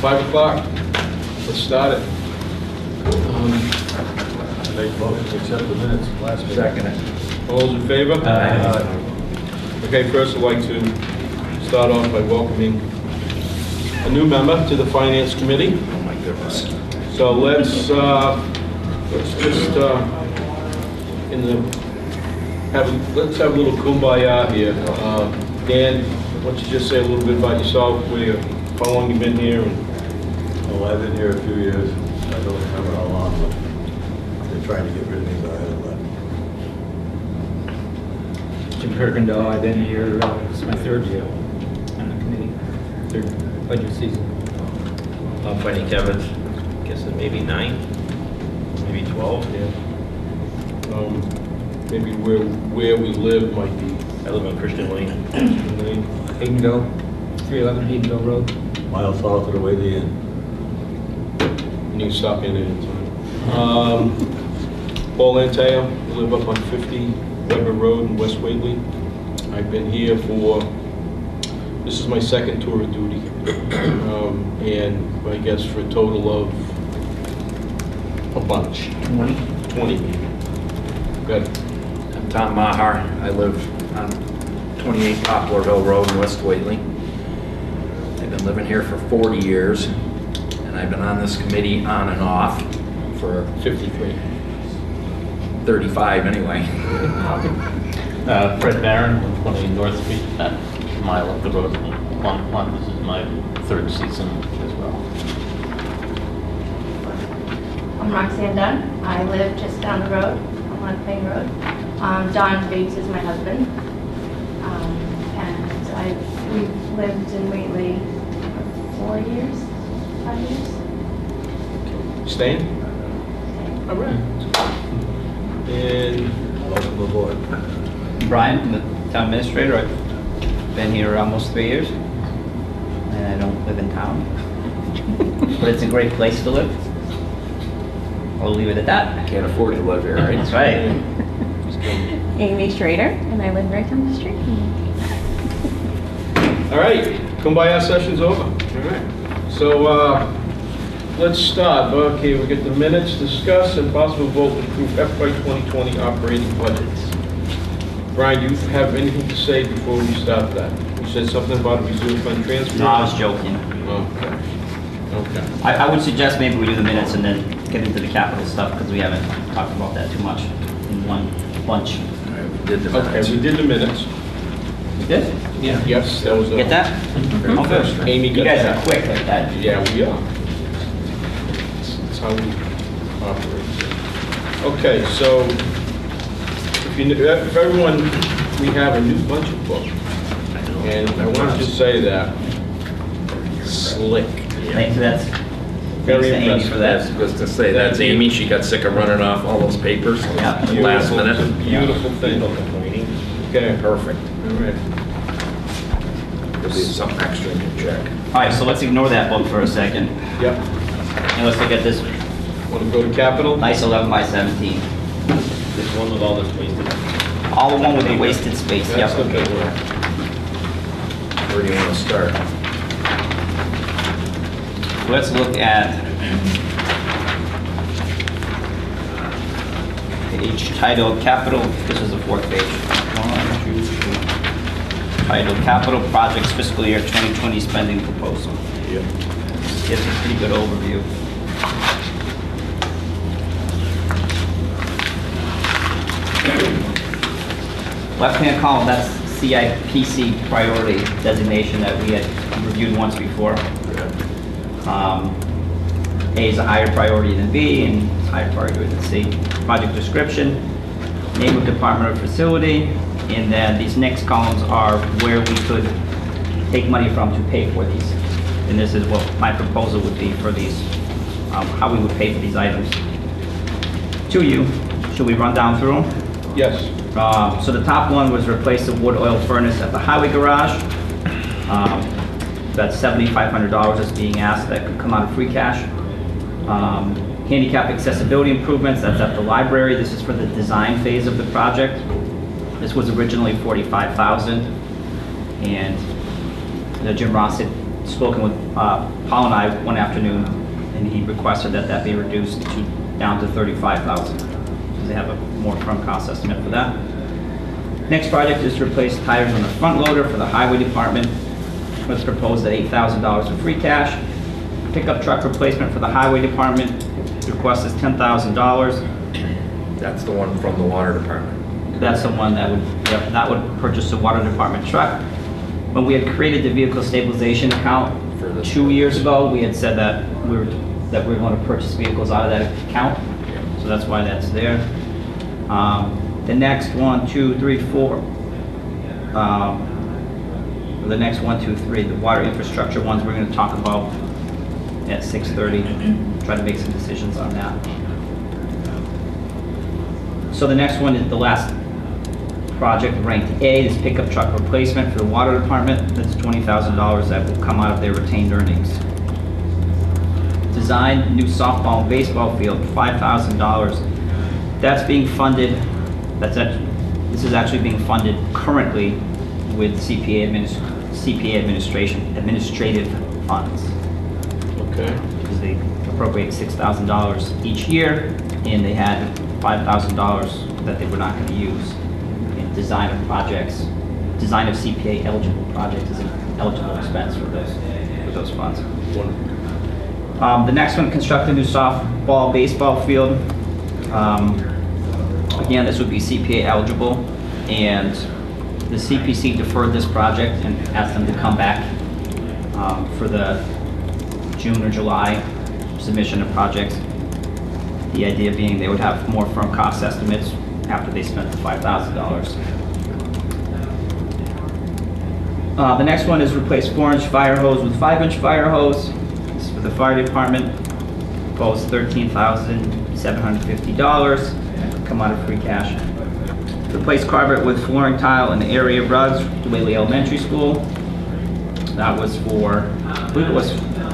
Five o'clock, let's start it. Um, Make motion to accept the minutes from last meeting. Second. All those in favor? Aye. Okay, first I'd like to start off by welcoming a new member to the Finance Committee. Oh, my goodness. So let's, uh, let's just, uh, in the, have, let's have a little kumbaya here. Uh, Dan, why don't you just say a little bit about yourself, where, you- how long you've been here, and Well, I've been here a few years. I don't remember how long, but they're trying to get rid of me, so I haven't left. Jim Kirkendall, I've been here, uh, it's my third year on the committee, third budget season. I'm Fanny Kevin, guessing maybe nine, maybe 12. Yeah. Um, Maybe where, where we live might be, I live on Christian Lane. Haydenville, 311 Haydenville Road. Miles south of the Whately Inn. you can stop in anytime. Um, Paul I live up on 50 Weber Road in West Whately. I've been here for, this is my second tour of duty. Um, And I guess for a total of a bunch, 20. Good. I'm Tom Mahar. I live on 28 Poplar Hill Road in West Whately. I've been living here for 40 years, and I've been on this committee on and off for 53. 35 anyway. Uh, Fred Barron, 20 North Street, a mile up the road from Plum Pond. This is my third season as well. I'm Roxanne Dunn. I live just down the road, on Plain Road. Um, Don Biggs is my husband. Um, And I, we've lived in Whately for four years, five years. Staying? All right. And Welcome aboard. Brian, I'm the town administrator. I've been here almost three years, and I don't live in town. But it's a great place to live. I'll leave it at that. I can't afford to live here, right? That's right. Amy Schrader, and I live right down the street. All right, Kumbaya session's over. All right. So, uh, let's start. Okay, we get the minutes, discuss, and possible vote to approve FY 2020 operating budgets. Brian, do you have anything to say before we start that? You said something about a reserve fund transfer? No, I was joking. Okay. Okay. I, I would suggest maybe we do the minutes and then get into the capital stuff, because we haven't talked about that too much in one bunch. Did the Okay, minutes. we did the minutes. You did? Yeah. Yes, that was. uh, Get that? Okay. Amy got You guys that. are quick like that. Yeah, we are. That's how we operate. Okay, so, if you, kn- if everyone, we have a new bunch of books, and I want to just say that, slick. Thanks, that's, Very thanks to Amy impressive. for That's, that. was to say, that's Amy. She got sick of running off all those papers Yeah. last Beautiful, minute. Beautiful thing. Okay, Perfect. all right. There'll be some extra in your check. All right, so let's ignore that book for a second, Yep, and let's look at this want to go to capital? nice 11 by 17. This one with all this wasted. All the one with the wasted space, yep. That's the one. Where do you want to start? Let's look at page titled Capital, this is the fourth page. One, two, three. Titled Capital Projects Fiscal Year 2020 Spending Proposal. Gives a pretty good overview. Left-hand column, that's CIPC priority designation that we had reviewed once before. Um, A is a higher priority than B, and higher priority than C. Project description, name of department or facility, and then these next columns are where we could take money from to pay for these. And this is what my proposal would be for these, um, how we would pay for these items. To you, should we run down through them? Yes. Um, So the top one was replace the wood oil furnace at the highway garage. Um, That's $7,500 is being asked, that could come out of free cash. Um, Handicap accessibility improvements, that's at the library, this is for the design phase of the project. This was originally 45,000, and Jim Ross had spoken with uh, Paul and I one afternoon, and he requested that that be reduced to, down to 35,000. Because they have a more firm cost estimate for that. Next project is to replace tires on the front loader for the highway department. Was proposed at $8,000 in free cash. Pickup truck replacement for the highway department, request is $10,000. That's the one from the water department. That's the one that would, that would purchase a water department truck. When we had created the vehicle stabilization account For the- two years ago, we had said that we were, that we were going to purchase vehicles out of that account. So that's why that's there. Um, The next one, two, three, four, um, the next one, two, three, the water infrastructure ones, we're going to talk about at 6:30. Try to make some decisions on that. So the next one is the last project ranked A, is pickup truck replacement for the water department. That's $20,000 that will come out of their retained earnings. Design new softball and baseball field, $5,000. That's being funded, that's, act- this is actually being funded currently with CPA adminis, CPA administration, administrative funds Okay. because they appropriate six thousand dollars each year, and they had five thousand dollars that they were not gonna use in design of projects. Design of CPA eligible projects is an eligible expense for those, for those funds. Um, the next one, construct a new softball, baseball field. Um, again, this would be CPA eligible, and the CPC deferred this project and asked them to come back, um, for the June or July submission of projects. The idea being they would have more firm cost estimates after they spent the five thousand dollars. Uh, the next one is replace four-inch fire hose with five-inch fire hose. This is for the fire department. Fifty dollars. Come out of free cash. Replace carpet with flooring tile in the area rugs, Whately Elementary School. That was for, I believe it was,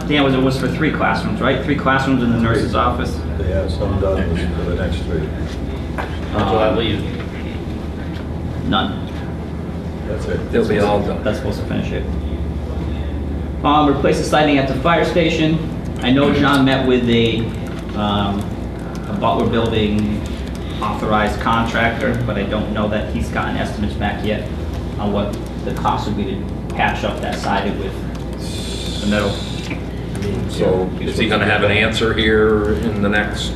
Dan, was it was for three classrooms, right? Three classrooms in the nurse's office. They have some done for the next three. So I leave. None. That's it. They'll be all done. That's supposed to finish it. Um, replace the siding at the fire station. I know John met with a, um, a Butler Building authorized contractor, but I don't know that he's gotten estimates back yet on what the cost would be to patch up that siding with the metal. So is he gonna have an answer here in the next?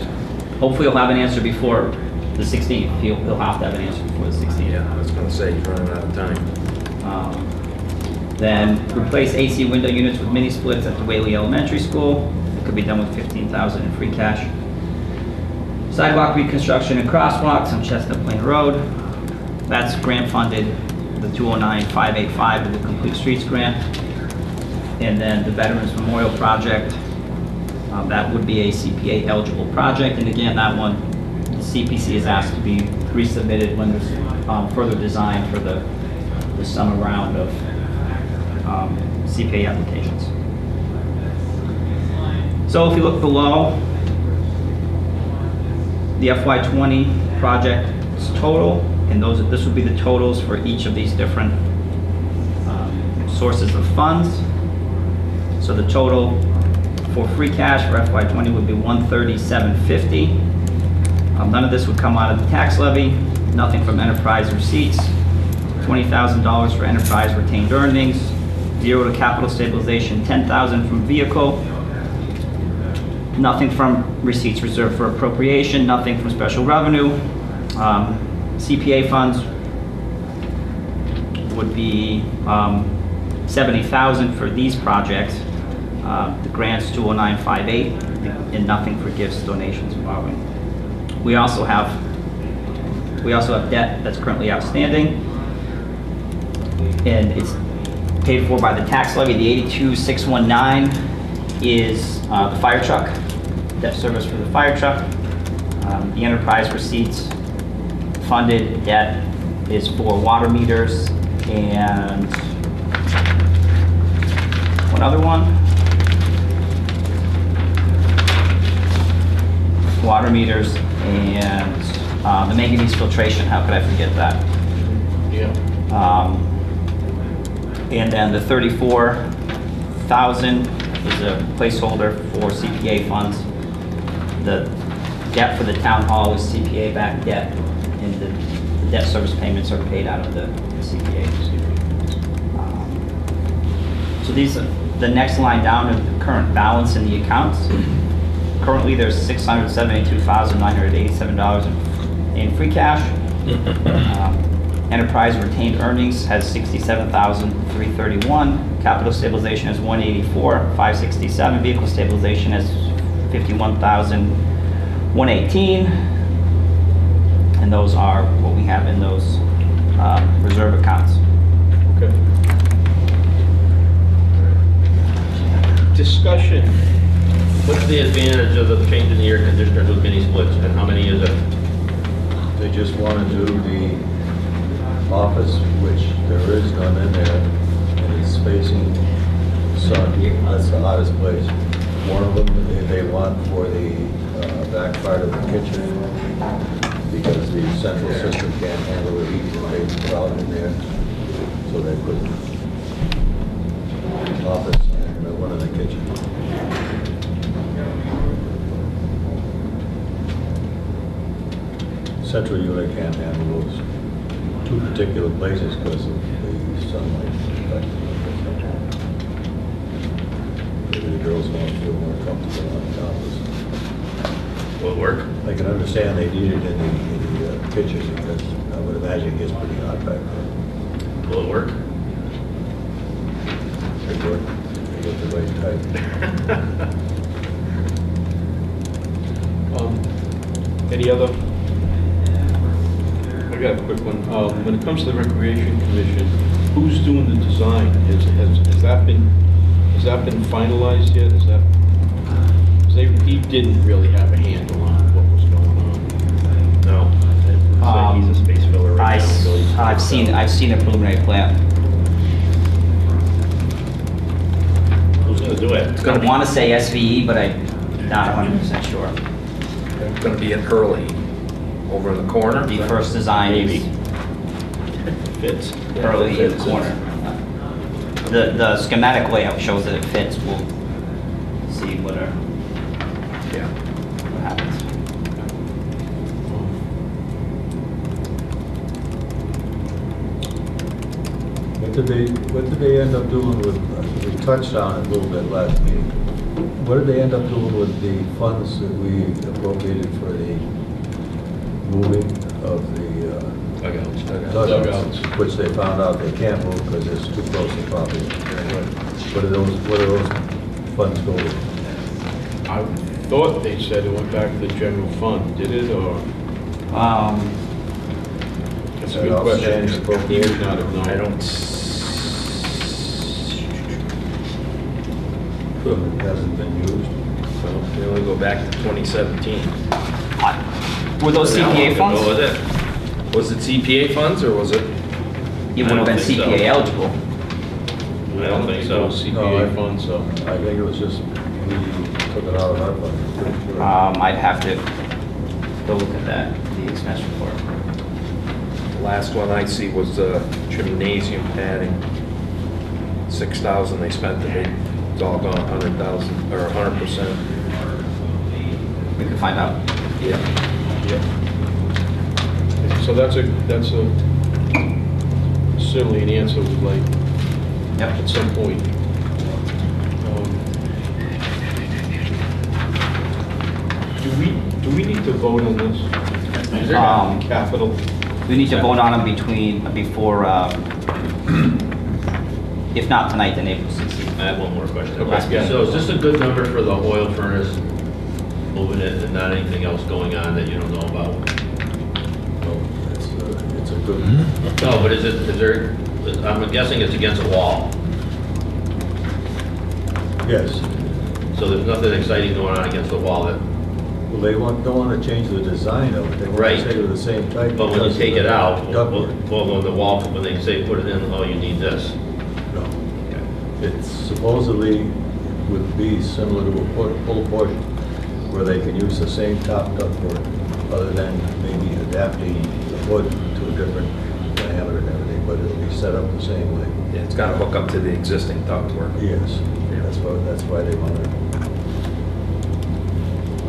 Hopefully he'll have an answer before the 16th. He'll, he'll have to have an answer before the 16th. Yeah, I was gonna say, he's running out of time. Um, Then replace AC window units with mini splits at the Whately Elementary School. It could be done with 15,000 in free cash. Sidewalk reconstruction and crosswalks on Chestnut Plain Road. That's grant funded, the 209-585 of the Complete Streets Grant. And then the Veterans Memorial Project, um, that would be a CPA eligible project. And again, that one, CPC is asked to be resubmitted when there's um, further design for the, the summer round of um, CPA applications. So if you look below, the FY '20 project total, and those, this would be the totals for each of these different um, sources of funds. So the total for free cash for FY '20 would be 13750. Um, None of this would come out of the tax levy, nothing from enterprise receipts, $20,000 for enterprise retained earnings, zero to capital stabilization, 10,000 from vehicle, nothing from receipts reserved for appropriation, nothing from special revenue. Um, CPA funds would be um, 70,000 for these projects. Uh, The grants 20958, and nothing for gifts, donations, and borrowing. We also have, we also have debt that's currently outstanding, and it's paid for by the tax levy. The 82619 is uh, the fire truck, debt service for the fire truck. Um, The enterprise receipts funded debt is for water meters and one other one. Water meters and uh, the manganese filtration, how could I forget that? Yeah. Um, And then the 34 thousand is a placeholder for CPA funds. The debt for the town hall is CPA backed debt, and the the debt service payments are paid out of the CPA. Um, So these, are the next line down is the current balance in the accounts. Currently, there's six hundred seventy-two thousand nine hundred eighty-seven dollars in free cash. Um, Enterprise retained earnings has sixty-seven thousand three thirty-one. Capital stabilization is one eighty-four, five sixty-seven. Vehicle stabilization is fifty-one thousand one eighteen. And those are what we have in those um, reserve accounts. Okay. Discussion. What's the advantage of the changing the air conditioner to mini splits, and how many is it? They just want to do the office, which there is none in there, and it's facing the sun. That's the hottest place. One of them, they- they want for the uh, back part of the kitchen, because the central system can't handle the heat that they put out in there, so they put office and uh, one in the kitchen. Central unit can't handle those two particular places because of the sunlight. Maybe the girls want to feel more comfortable on the office. Will it work? I can understand they need it in the, in the uh, kitchen because I would imagine it gets pretty hot back there. Will it work? They work, they get the right type. Um, Any other? I got a quick one. Um, When it comes to the Recreation Commission, who's doing the design? Has, has has that been, has that been finalized yet? Is that, 'cause they, he didn't really have a handle on what was going on. No. Um, He's a space filler I, right now. s- so he's- I've seen, I've seen a preliminary plan. Who's gonna do it? I want to say SVE, but I'm not 100% sure. It's gonna be an early, over in the corner. The first design is Fits. early in the corner. The, the schematic layout shows that it fits. We'll see what, are- Yeah. what happens. What did they, what did they end up doing with, we touched on it a little bit last meeting. What did they end up doing with the funds that we appropriated for the moving of the uh, Dugouts. dugouts? Which they found out they can't move because it's too close to property. What are those, what are those funds go with? I thought they said it went back to the general fund. Did it, or? Um, That's a good question. outstanding He appropriation? would not have known. I don't, s- Equipment hasn't been used. well, we only go back to 2017. I- Were those CPA ago funds? Was it? Was it CPA funds or was it? It would I have been think so. CPA eligible. I don't think so. It was No, I- CPA funds, so. I think it was just, we took it out of our fund, I'm pretty sure. Um, I'd have to go look at that, the expense report. The last one I see was uh, gymnasium padding. 6,000 they spent today. It's all gone 100,000, or 100%. We could find out. Yeah. So that's a, that's a, certainly an answer we'd like Yep. at some point. Um, Do we, do we need to vote on this? Is there Um, capital? We need to vote on them between, before, uh, if not tonight, then April 16th. I have one more question. Okay, yeah. So is this a good number for the oil furnace, moving it, and not anything else going on that you don't know about? No, It's a, it's a good, hmm? No, but is it, is there, I'm guessing it's against a wall, yes. so there's nothing exciting going on against the wall that, Well, they want, don't want to change the design of it, they want Right. to stay with the same type. but when you because of take the it out, well, ductwork. well, when the wall, when they say put it in, oh, you need this. No. It's supposedly would be similar to a pull- pull portion, where they can use the same top ductwork, other than maybe adapting the hood to a different diameter and everything, but it'll be set up the same way. Yeah, It's got to hook up to the existing ductwork. Yes. Yeah. that's why, that's why they want to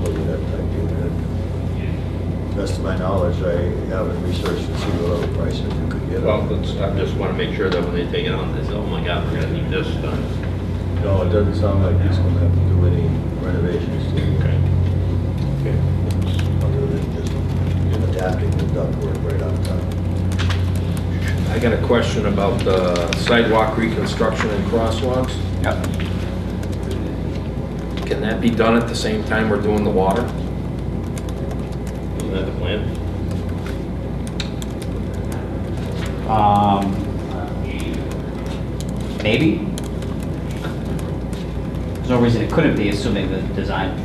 look at that type unit. Best of my knowledge, I haven't researched to see what other prices you could get. Well, let's, I just want to make sure that when they take it on, they say, oh my God, we're gonna need this done. No, it doesn't sound like he's gonna have to do any renovations to it. Okay. Other than just adapting the ductwork right on top. I got a question about the sidewalk reconstruction and crosswalks. Yep. Can that be done at the same time we're doing the water? Isn't that the plan? Um, maybe. There's no reason it couldn't be, assuming the design,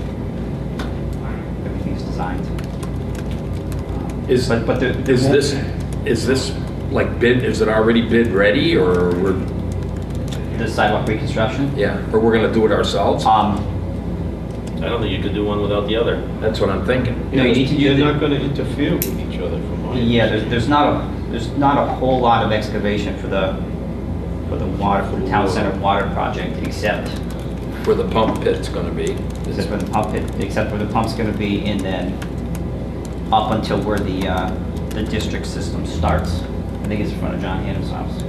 Is, But, but there. there is won't- this, is this like bid, is it already bid ready or we're, The sidewalk reconstruction? yeah, or we're gonna do it ourselves? Um, I don't think you could do one without the other. That's what I'm thinking. No, you need to do They're the- not gonna interfere with each other from my. yeah, there's, there's not a, there's not a whole lot of excavation for the, for the water, for the town center water project, except, Where the pump pit's gonna be. except where the pump, it- except where the pump's gonna be, and then up until where the, uh, the district system starts. I think it's in front of John Hannah's house.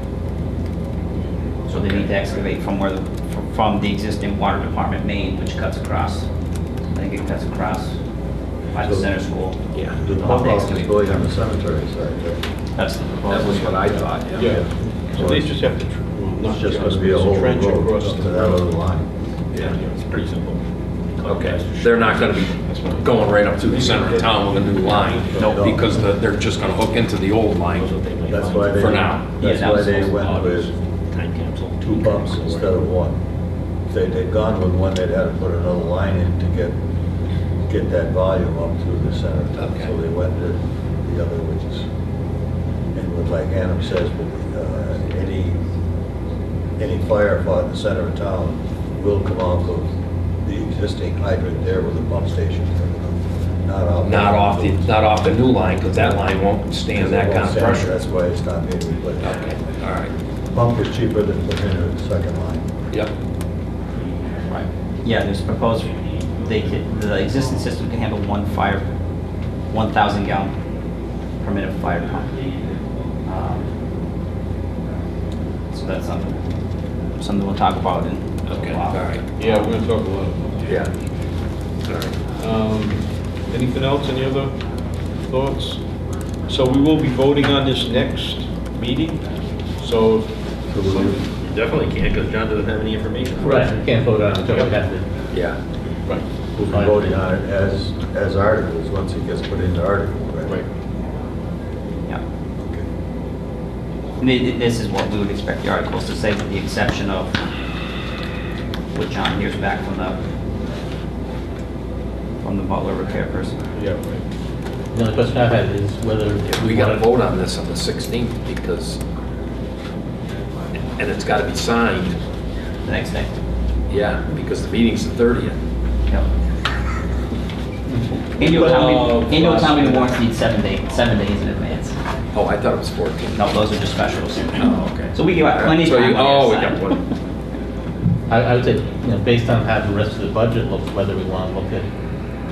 So they need to excavate from where the, fr- from the existing water department main, which cuts across. I think it cuts across by the center school. Yeah. The pump house is going on the cemetery side, right? That's the proposal. That was what I thought, yeah. Yeah, so they just have to, tr- well, not It's just gonna be a whole trench road across up to the that other road. line. Yeah. It's pretty simple. Okay, they're not gonna be going right up to the center of town with a new line. No. Because the- they're just gonna hook into the old line. That's why they, For now. that's Yeah, that why was they went with Time capsule. two pumps instead of one. If they'd had gone with one, they'd had to put another line in to get, get that volume up to the center. Okay. So they went to the other, which is, and with, like Adam says, with, uh, any, any fire fought in the center of town will come off of the existing hydrant there with the pump station, not off. Not off the, not off the new line, because that line won't stand that kind of Because it won't stand, pressure. That's why it's not being replaced. Okay, all right. Pump is cheaper than putting in a second line. Yep. Right. Yeah, there's proposed, they could, the existing system can handle one fire, 1,000 gallon per minute fire pump. Um, So that's something, something we'll talk about in a Okay, little all while. right. Yeah, we're gonna talk a lot about that. Yeah. All right. Um, Anything else, any other thoughts? So we will be voting on this next meeting, so. So we'll- You definitely can't, because John doesn't have any information. Right, we can't vote on it until we have the, Yeah. Right, We'll be voting on it as, as articles, once it gets put into article, right? right. Yeah. And thi- This is what we would expect the articles to say, with the exception of what John hears back from the, from the Butler repair person. Yeah, right. the only question I've had is whether. We gotta vote on this on the 16th because, and it's gotta be signed, The next day. yeah, because the meeting's the 30th. Yep. Annual town Uh, meeting, annual town meeting warrants need seven days, seven days in advance. Oh, I thought it was 14. No, those are just specials. Oh, okay. So we got plenty of So time. you- on Oh, we got side. one. I, I would say, you know, based on how the rest of the budget looks, whether we want to look at,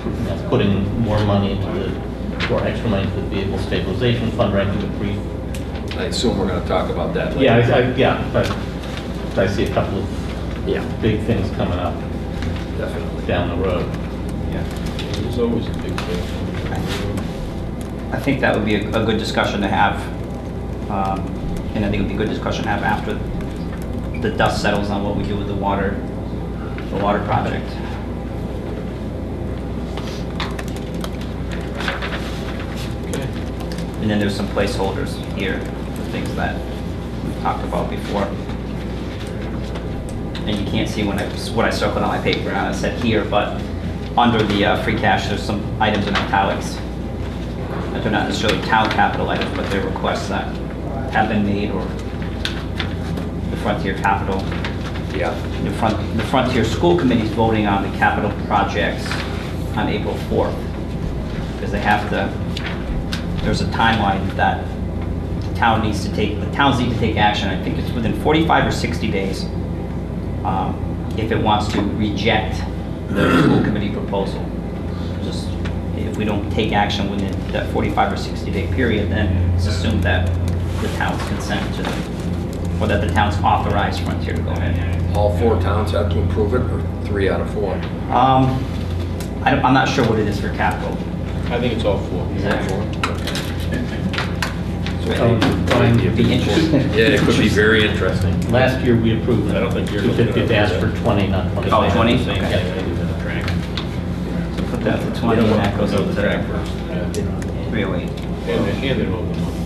you know, putting more money into the, or extra money into the vehicle stabilization fund, right, to brief. I assume we're gonna talk about that Yeah. I, I- yeah, but I see a couple of Yeah, big things coming up definitely. down the road. Yeah. There's always a big thing. I think that would be a, a good discussion to have, um, and I think it would be a good discussion to have after the dust settles on what we do with the water, the water project. And then there's some placeholders here, for things that we've talked about before. And you can't see when I, what I circled on my paper, and I said here, but under the uh, free cash, there's some items in italics. That They're not necessarily town capital items, but they're requests that have been made or the Frontier Capital Yeah, the front, the Frontier School Committee is voting on the capital projects on April 4th. Because they have to, there's a timeline that the town needs to take, the towns need to take action. I think it's within 45 or 60 days um, if it wants to reject the school committee proposal. Just, if we don't take action within that 45 or 60 day period, then it's assumed that the town's consent to, it, or that the town's authorized Frontier to go ahead. All four towns have to approve it, or three out of four? Um, I don't- I'm not sure what it is for capital. I think it's all four. Is that four? Going- Be interesting. Yeah, it could be very interesting. Last year, we approved it. I don't think you're Two looking fifty to ask for twenty, not twenty-five. Oh, 20? Yeah. So put that to 20 and that goes up to 308. And they handed over the money.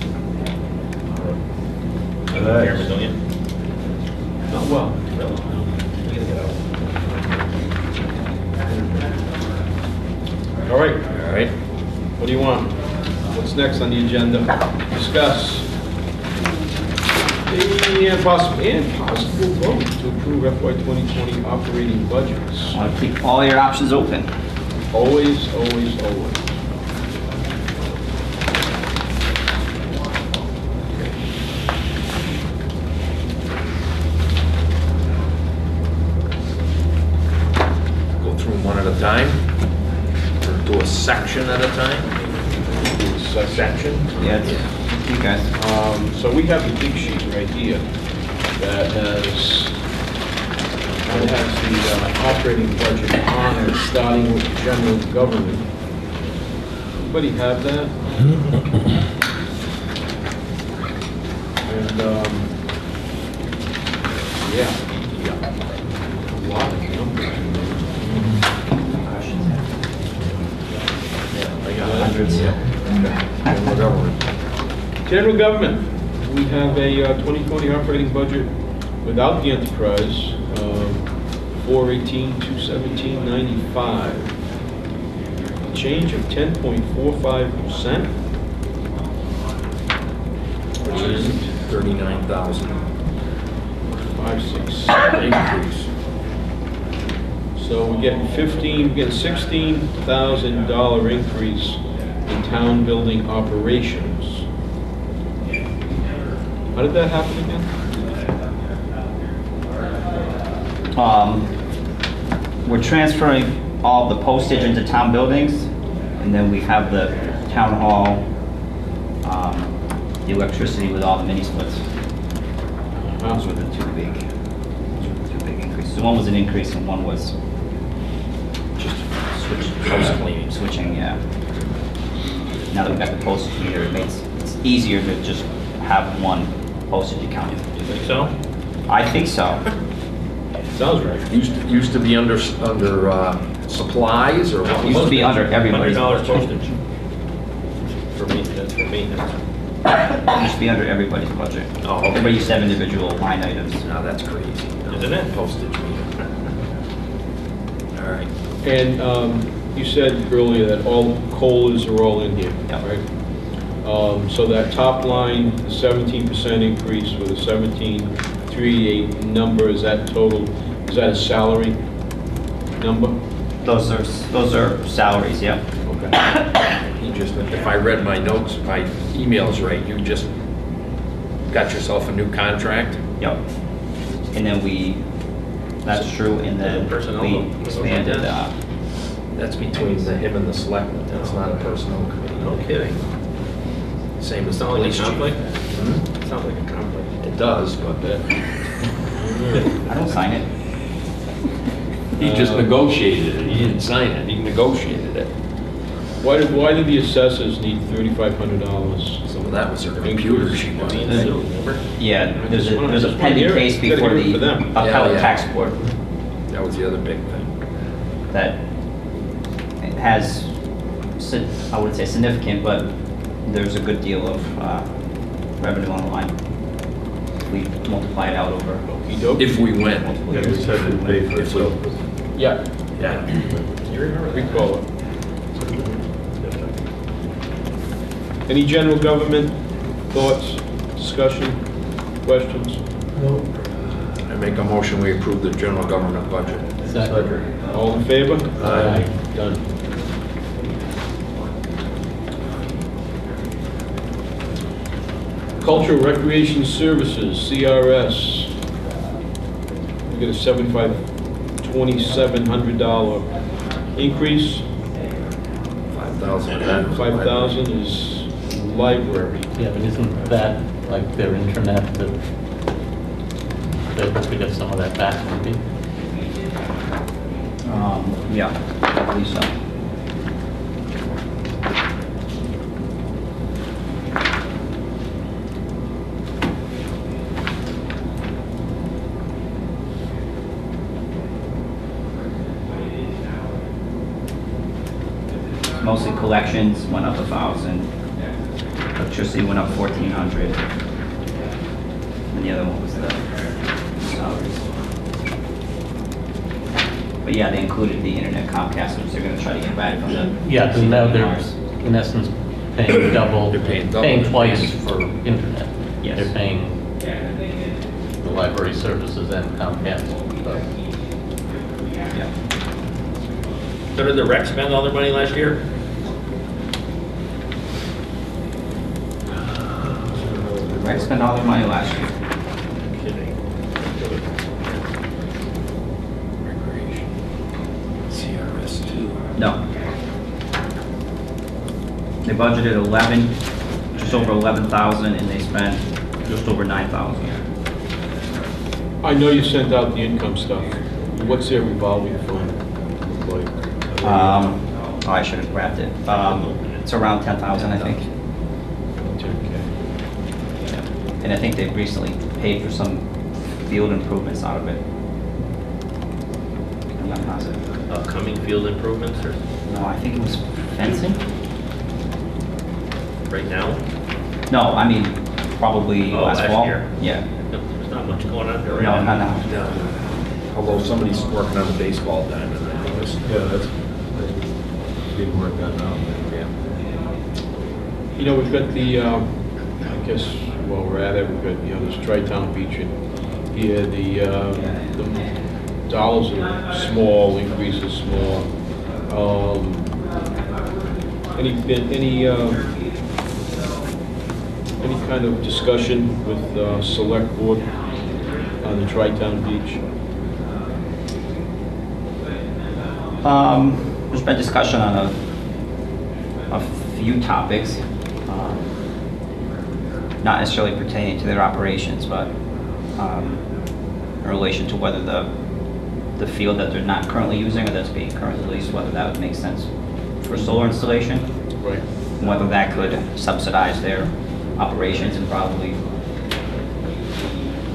That's- Not oh, well. All right, All right. what do you want? What's next on the agenda? Discuss. And possible, and possible vote to approve FY 2020 operating budgets. I Want to keep all your options open. Always, always, always. Go through them one at a time? Or do a section at a time? Section? Yeah, it's- you guys. Um, So we have the big sheet right here that has, that has the uh, operating budget on it, starting with general government. Anybody have that? And, um, yeah, General government. General government, we have a uh, 2020 operating budget without the enterprise, um, 418, 217, 95. A change of 10.45%. Which is And 39,000 five, six, increase. So we're getting 15, we're getting $16,000 increase in town building operations. How did that happen again? Um, We're transferring all the postage into town buildings, and then we have the town hall, um, the electricity with all the mini splits. Those were the two big, those were the two big increases. One was an increase and one was just switch, post cleaning, switching, yeah. Now that we've got the postage meter, it makes, it's easier to just have one postage account. You think so? I think so. Sounds right. Used, used to be under, under uh, supplies or what? Used to be under everybody's $100 postage. For maintenance, for maintenance. Used to be under everybody's budget. Oh, okay. Everybody used to have individual line items. Now that's crazy. Isn't it? Postage meter. All right. And um, you said earlier that all COLAs are all in here, Yeah. right? Um, So that top line, the 17% increase with a 1738 number, is that total, is that a salary number? Those are, those are salaries, yeah. Okay. You just, if I read my notes, my emails right, you just got yourself a new contract? Yep. And then we, that's true, and then Personnel we vote. expanded, uh, That's between the, him and the selectmen, that's not a personnel committee. No kidding. Same as the police chief. Hmm? Sounds like a conflict. It does, but uh, I don't sign it. he just Uh, negotiated it, he didn't sign it, he negotiated it. Why did, why did the assessors need $3,500? Some of that was her computer she wanted to? Yeah, there's a, Just there's a pending case before the for them. Yeah, appellate yeah. tax board That was the other big thing. that has, I wouldn't say significant, but there's a good deal of uh, revenue on the line. We multiply it out over Okey-doke. If we win. multiple Yeah, we years. said it'd pay for itself. Yeah, Yeah. You remember that? recall it. Any general government thoughts, discussion, questions? No. I make a motion, we approve the general government budget. Second. All in favor? Aye. Done. Cultural Recreation Services, CRS. we get a seventy-five, twenty-seven hundred dollar increase. Five thousand of that. Five thousand is library. Yeah, but isn't that like their internet that, that we get some of that back maybe? Um, yeah, I believe so. Mostly collections went up a thousand, electricity went up fourteen hundred. And the other one was the salaries. But yeah, they included the internet Comcast, which they're gonna try to get back from the. Yeah, because now they're in essence paying double, They're paying double. paying twice for internet. Yes. They're paying the library services and Comcast. so. Yeah. So did the rec spend all their money last year? Rec spent all their money last year. Kidding. Recreation. CRS two. No. They budgeted 11, just over 11,000, and they spent just over 9,000. I know you sent out the income stuff. What's their revolving fund look like? Um, oh, I should have grabbed it. Um, it's around 10,000, I think. And I think they've recently paid for some field improvements out of it. I'm not positive. Upcoming field improvements or No, I think it was fencing? right now? No, I mean, probably Oh, last last fall. year. Yeah. There's not much going on there right No, now. not now. Although somebody's working on the baseball diamond, I noticed. Yeah, that's, that's being worked on now. Yeah. You know, we've got the, um, I guess, while we're at it, we've got, you know, this Tri-Town Beach and here, the, uh, the dollars are small, increases small. Um, Any, any, um, any kind of discussion with uh, Select Board on the Tri-Town Beach? Um, there's been discussion on a, a few topics, not necessarily pertaining to their operations, but, um, in relation to whether the, the field that they're not currently using or that's being currently leased, whether that would make sense for solar installation, Right. whether that could subsidize their operations and probably,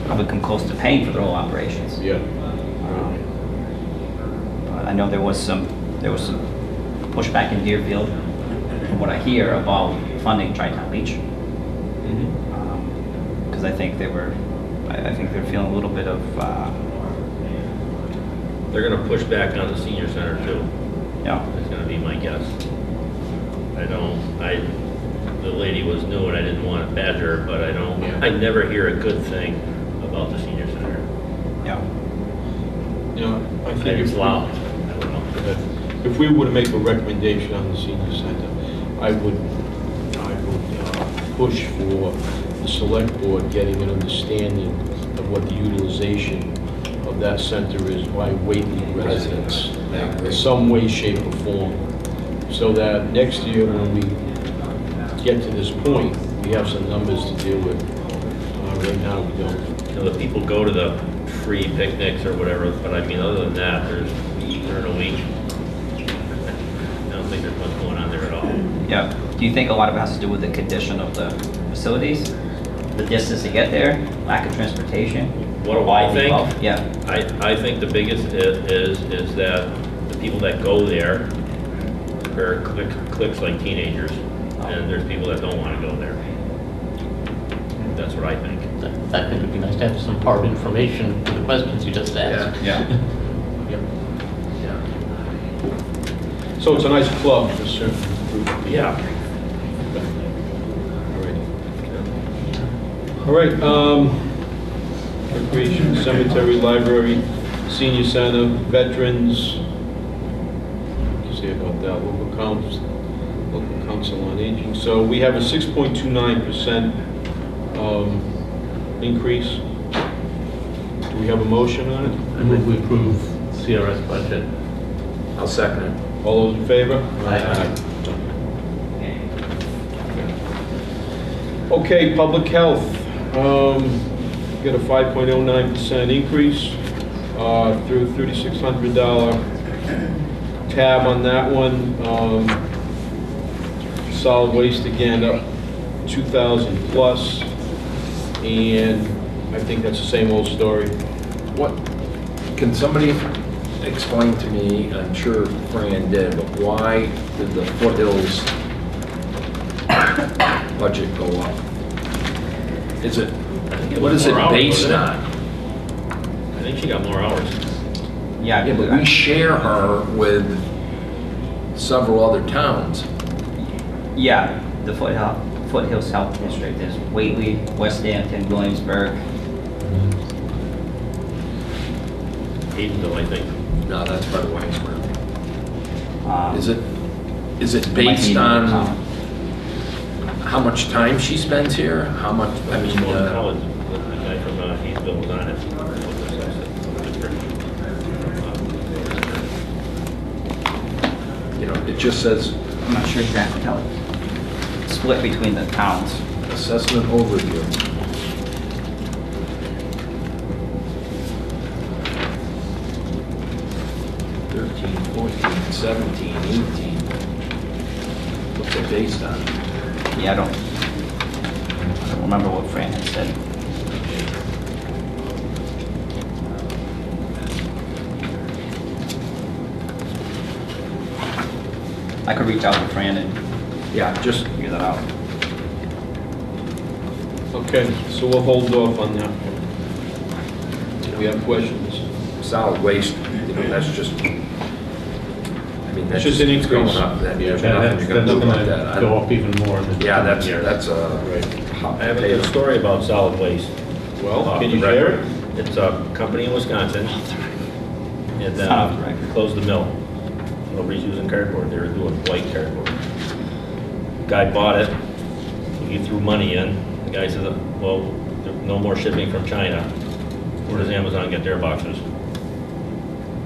probably come close to paying for their whole operations. Yeah. But I know there was some, there was some pushback in Deerfield, from what I hear, about funding Tri-Town Beach. Because I think they were, I I think they're feeling a little bit of, uh, They're gonna push back on the senior center too. Yeah, know, That's gonna be my guess. I don't, I, the lady was new and I didn't want to badger her, but I don't, Yeah. I never hear a good thing about the senior center. Yeah. know, You know, I think It's loud. I don't know. If we were to make a recommendation on the senior center, I would, I would push for the select board getting an understanding of what the utilization of that center is by Whately residents. In some way, shape, or form. So that next year, when we get to this point, we have some numbers to deal with. Uh, Right now, we don't. You know, the people go to the free picnics or whatever, but I mean, other than that, there's, during a week, I don't think there's much going on there at all. yeah. Do you think a lot of it has to do with the condition of the facilities? The distance to get there, lack of transportation? What do Why I leave think? off? Yeah, I, I think the biggest i- is, is that the people that go there are click, clicks like teenagers, and there's people that don't want to go there. That's what I think. I think it'd be nice to have some hard information for the questions you just asked. yeah. Yep. So it's a nice club, for certain group. Yeah. All right, um, recreation, cemetery, library, senior center, veterans. What can you say about that? Local council, local council on aging. So we have a six point two nine percent, um, increase. Do we have a motion on it? I move we approve CRS budget. I'll second it. All those in favor? Aye. Okay, public health, um, got a 5.09% increase, uh, through $3,600 tab on that one. Um, Solid waste again up 2,000 plus, and I think that's the same old story. What, can somebody explain to me, I'm sure Fran did, but why did the foothills budget go up? Is it, it what was is it more hours, based wasn't it? on? I think she got more hours. Yeah. Yeah, but we share her with several other towns. Yeah, the Foothill, Foothills Health District is Whately, Westhampton, Williamsburg. Haydenville, I think. No, that's by the Winesburg. um, Is it, is it based need to on count. How much time she spends here? How much, I mean, Well, uh, Collins, the guy from uh, Haydenville was on it. you know, it just says I'm not sure exactly how it's split between the towns. assessment overview. Thirteen, fourteen, seventeen, eighteen. What's it based on? Yeah, I don't, I don't remember what Fran had said. I could reach out to Fran and Yeah, just, figure that out. Okay, so we'll hold off on that. We have questions? solid waste, you know, that's just, I mean, that's It's just just an keeps going up. That- There's Yeah, nothing that's, you're gonna that's do about that. gonna I go don't- up even more. in the Yeah, that's, year. that's a hot I have a potato. story about solid waste. Well, Off can the you share record. it? It's a company in Wisconsin. And Off uh, record. closed the mill. Nobody's using cardboard, they were doing white cardboard. Guy bought it, he threw money in. The guy says, well, no more shipping from China. Where does Amazon get their boxes?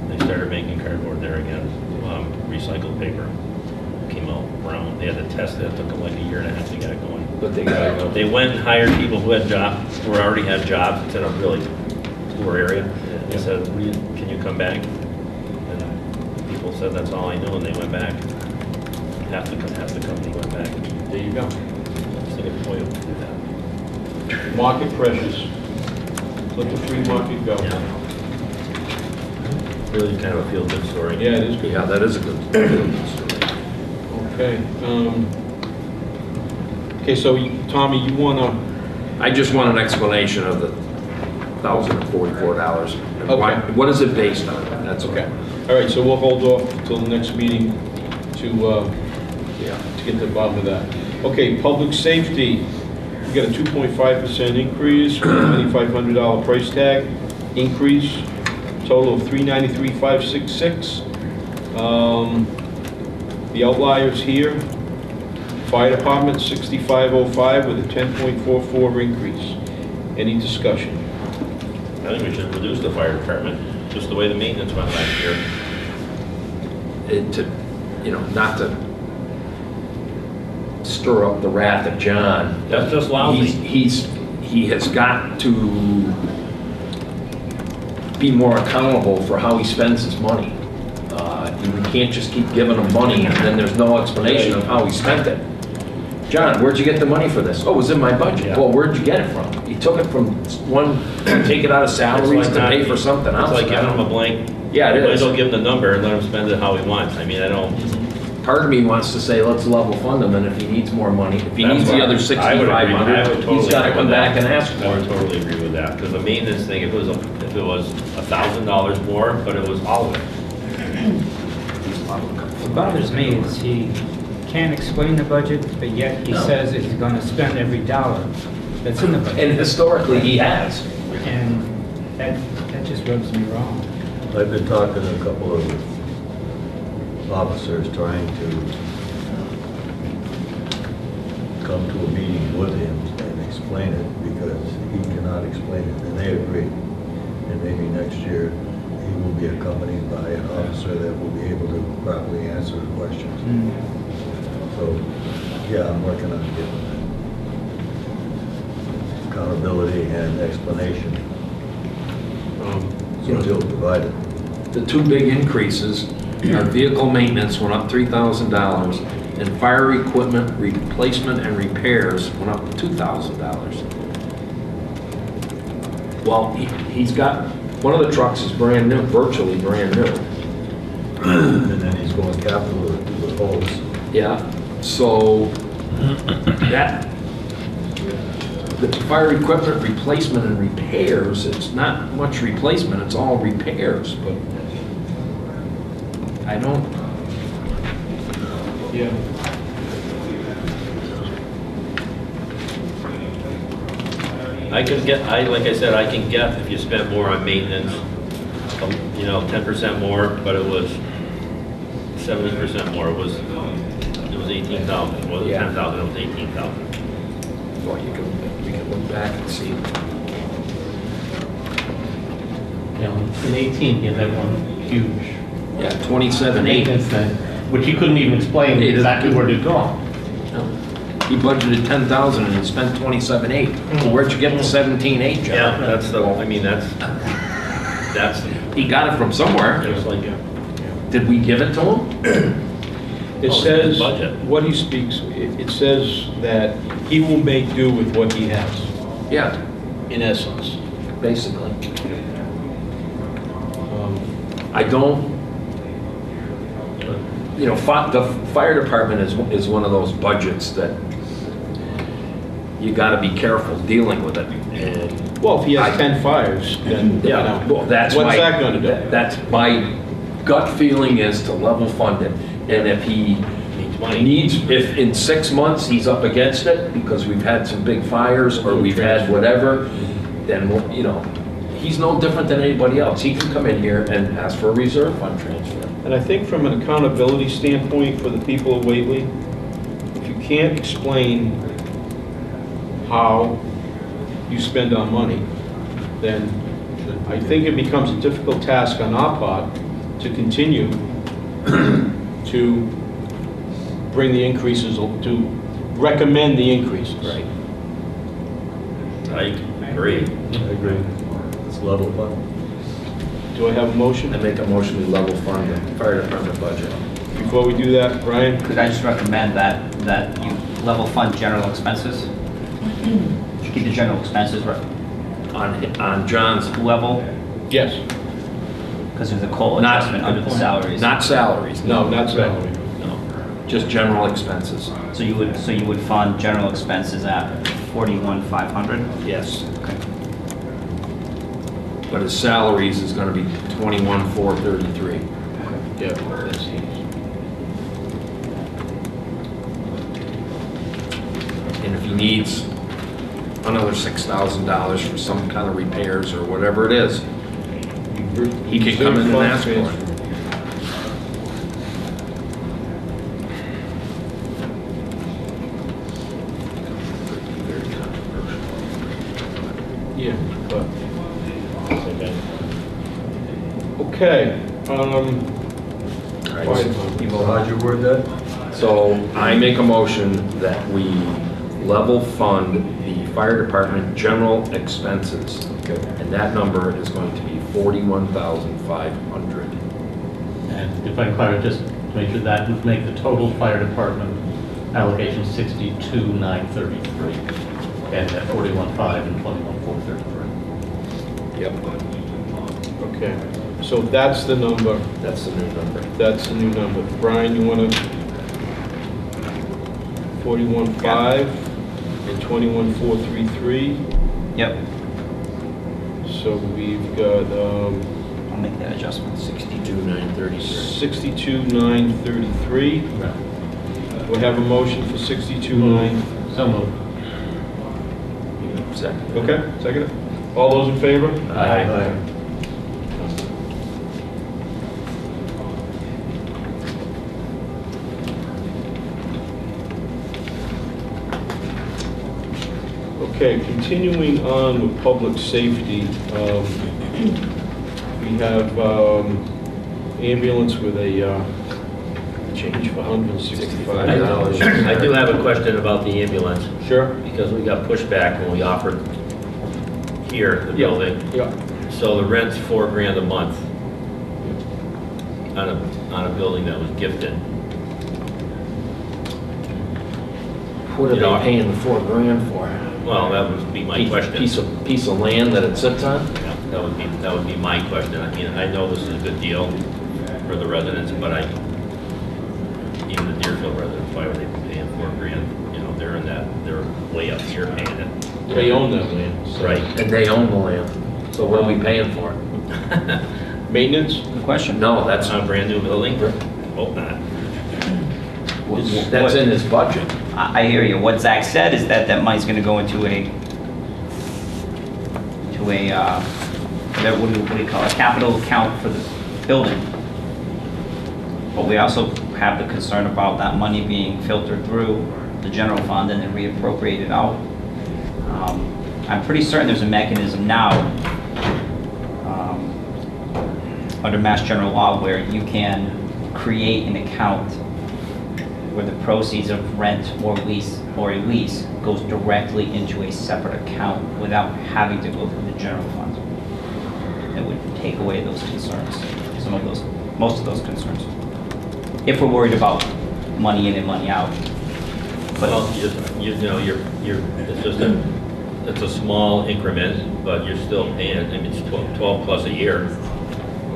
They started making cardboard there again, um, recycled paper. Came out brown, they had to test it, it took them like a year and a half to get it going. But they got, it. They went and hired people who had jobs, who already had jobs, it's in a really poor area. They said, "Will can you come back? And people said, that's all I know, and they went back. Half the, half the company went back. There you go. So they boy, do that. Market pressures. Let the free market go. Yeah. Really kind of a feel-good story. Yeah, it is good. yeah, that is a good, good story. Okay, um, okay, so you- Tommy, you wanna, I just want an explanation of the thousand and forty-four dollars. Okay. What is it based on? That's okay. okay. All right, so we'll hold off until the next meeting to, uh, Yeah. to get to the bottom of that. Okay, public safety, we got a 2.5% increase, with a $2,500 price tag increase, total of 393,566. Um, The outliers here, fire department 6505 with a 10.44 increase. Any discussion? I think we should reduce the fire department, just the way the maintenance went last year. It to, you know, not to stir up the wrath of John. That's just lousy. He's, he's, he has got to be more accountable for how he spends his money. Uh, We can't just keep giving him money and then there's no explanation of how he spent it. John, where'd you get the money for this? Oh, it was in my budget. Yeah. Well, where'd you get it from? He took it from one, take it out of salaries to pay for something else. It's like giving him a blank. Yeah, it You might is. well give him the number and let him spend it how he wants. I mean, I don't. Part of me wants to say, let's level fund him, and if he needs more money, if he That's needs what the other I would sixty-five I hundred, would totally he's gotta agree come with back that. and ask I for would it. totally agree with that, because the maintenance thing, if it was, a- if it was a thousand dollars more, but it was all of it. What bothers me is he can't explain the budget, but yet he No. says that he's gonna spend every dollar that's in the budget. And historically, he has. And that, that just rubs me wrong. I've been talking to a couple of officers trying to come to a meeting with him and explain it because he cannot explain it, and they agree. And maybe next year, he will be accompanied by an officer that will be able to properly answer the questions. So, yeah, I'm working on getting that. Accountability and explanation, Um, so he'll provide it. The two big increases, our vehicle maintenance went up three thousand dollars, and fire equipment replacement and repairs went up two thousand dollars. Well, he, he's got, one of the trucks is brand new, virtually brand new. And then he's going capital with with holes. Yeah, so that, the fire equipment replacement and repairs, it's not much replacement, it's all repairs, but I don't, Yeah. I can get, I, like I said, I can get if you spent more on maintenance, um, you know, ten percent more, but it was seventy percent more, it was, it was eighteen thousand, it wasn't Yeah. ten thousand, it was eighteen thousand. well, you can, we can look back and see. You know, in 18, he had that one huge Yeah, twenty-seven eight. maintenance thing, which he couldn't even explain He exactly where to go. He budgeted ten thousand and he spent twenty-seven eight. Well, where'd you get the seventeen eight, Yeah, John? that's the, I mean, that's, that's, He got it from somewhere. it's like, yeah. Did we give it to him? It Oh, says, budget. what he speaks, it it says that he will make do with what he has, Yeah, in essence. basically. Um, I don't, you know, fi- the fire department is, is one of those budgets that you gotta be careful dealing with it, and, Well, if he has I- 10 fires, then, you yeah, know, well, that's my... what's that gonna do? That's, my gut feeling is to level fund it, and if he needs money. needs, if in six months he's up against it, because we've had some big fires, or we've had whatever, then, we'll- you know, he's no different than anybody else, he can come in here and ask for a reserve fund transfer. And I think from an accountability standpoint for the people of Whately, if you can't explain how you spend our money, then I think it becomes a difficult task on our part to continue to bring the increases, to recommend the increases. Right. I agree. I agree. It's level fund. Do I have a motion? I make a motion to level fund the fire department budget. Before we do that, Brian? Could I just recommend that, that you level fund general expenses? Keep the general expenses re- On, on John's, level, Yes. because there's a COLA not, adjustment under the salaries. not salaries. No, not salary. No, just general expenses. So you would, so you would fund general expenses at forty-one, five hundred? Yes. But his salaries is gonna be twenty-one, four thirty-three. Yeah, that's easy. And if he needs another six thousand dollars for some kind of repairs or whatever it is, he can come in and ask for it. Yeah, but, okay, um, fire department. So how'd you word that? So I make a motion that we level fund the fire department general expenses. And that number is going to be forty-one thousand five hundred. And if I can clarify, just to make sure that would make the total fire department allocation 62,933. And at 41,500 and 21,433. Yep. Okay, so that's the number, That's the new number. that's the new number. Brian, you wanna? Forty-one five and twenty-one four three three, Yep, so we've got, um, I'll make that adjustment. Sixty-two, nine thirty-three. sixty-two nine thirty-three. We have a motion for sixty-two nine, So moved. Second. okay, second? All those in favor? Aye. Okay, continuing on with public safety, um, We have um, ambulance with a uh, change of $165. I do have a question about the ambulance, Sure? because we got pushback when we offered here, the Yeah. building. Yeah. So the rent's four grand a month on a, on a building that was gifted. What are You know, they paying the four grand for? Well, that would be my Piece- question. Piece of, piece of land that it sits on? Yeah, That would be, that would be my question. I mean, I know this is a good deal for the residents, but I, even the Deerfield residents, why would they be paying four grand? You know, they're in that, they're way up here paying it. They own that land. so- Right. And they own the land, so what are we paying for it? Maintenance? Good question. No, that's, That's not a brand new building? Hope not. that's in his budget. I, I hear you. What Zach said is that that money's gonna go into a, to a, uh, what do you, what do you call it, capital account for the building. But we also have the concern about that money being filtered through the general fund and then reappropriated out. Um, I'm pretty certain there's a mechanism now, um, under Mass General Law where you can create an account where the proceeds of rent or lease, or a lease goes directly into a separate account without having to go through the general fund. It would take away those concerns, some of those, most of those concerns. If we're worried about money in and money out. Well, you, you know, you're, you're, it's just a, it's a small increment, but you're still paying, I mean, it's 12 12 plus a year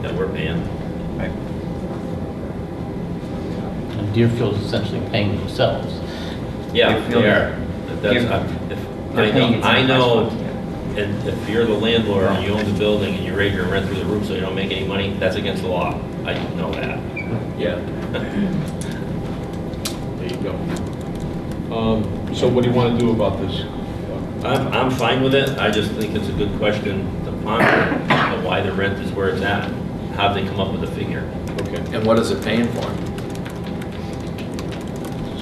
that we're paying. right, And is essentially paying themselves. Yeah, Deerfield- they are. But That's, Deer- I- if, they're I paying know, it I the know, trust and if you're the landlord and you own the building and you raise your rent through the roof so you don't make any money, that's against the law. I know that. Yeah. There you go. Um, So what do you want to do about this? I'm, I'm fine with it, I just think it's a good question to ponder, of why the rent is where it's at. How'd they come up with the figure? Okay, And what is it paying for?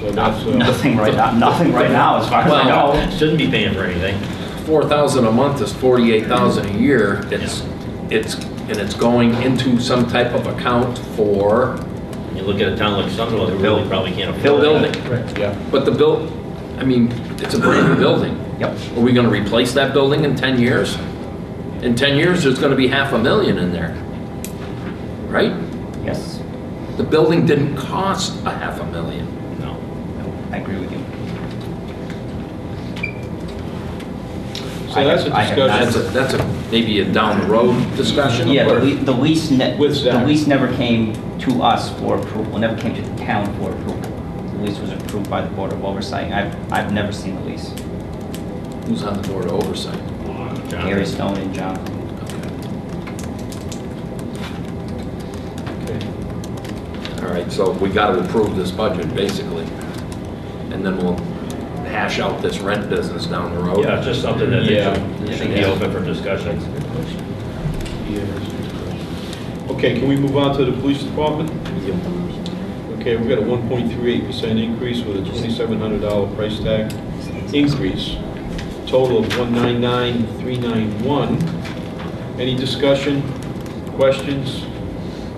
So that's, uh, Nothing right now, nothing right now, as far as I Well, know. Shouldn't be paying for anything. Four thousand a month is forty-eight thousand a year. It's, it's, and it's going into some type of account for You look at a town like Sunderland, who really probably can't afford Bill that. building. yeah. But the bill, I mean, it's a brand new building. Yep. Are we gonna replace that building in ten years? In ten years, there's gonna be half a million in there. Right? Yes, The building didn't cost a half a million. No. I agree with you. So that's a have- I have discussion. That's a, that's a, maybe a down the road discussion. Yeah, the or- lea- the lease, ne- With the Zach. lease never came to us for approval, never came to the town for approval. The lease was approved by the Board of Oversight. I've, I've never seen the lease. Who's on the board of oversight? Jonathan. Gary Stone and John. Okay. Okay. All right, so we gotta approve this budget, basically. And then we'll hash out this rent business down the road. Yeah, it's just something that Yeah. should- should be open for discussion. Okay, can we move on to the police department? Okay, we've got a 1.38% increase with a $2,700 price tag increase. Total of 199,391. Any discussion, questions,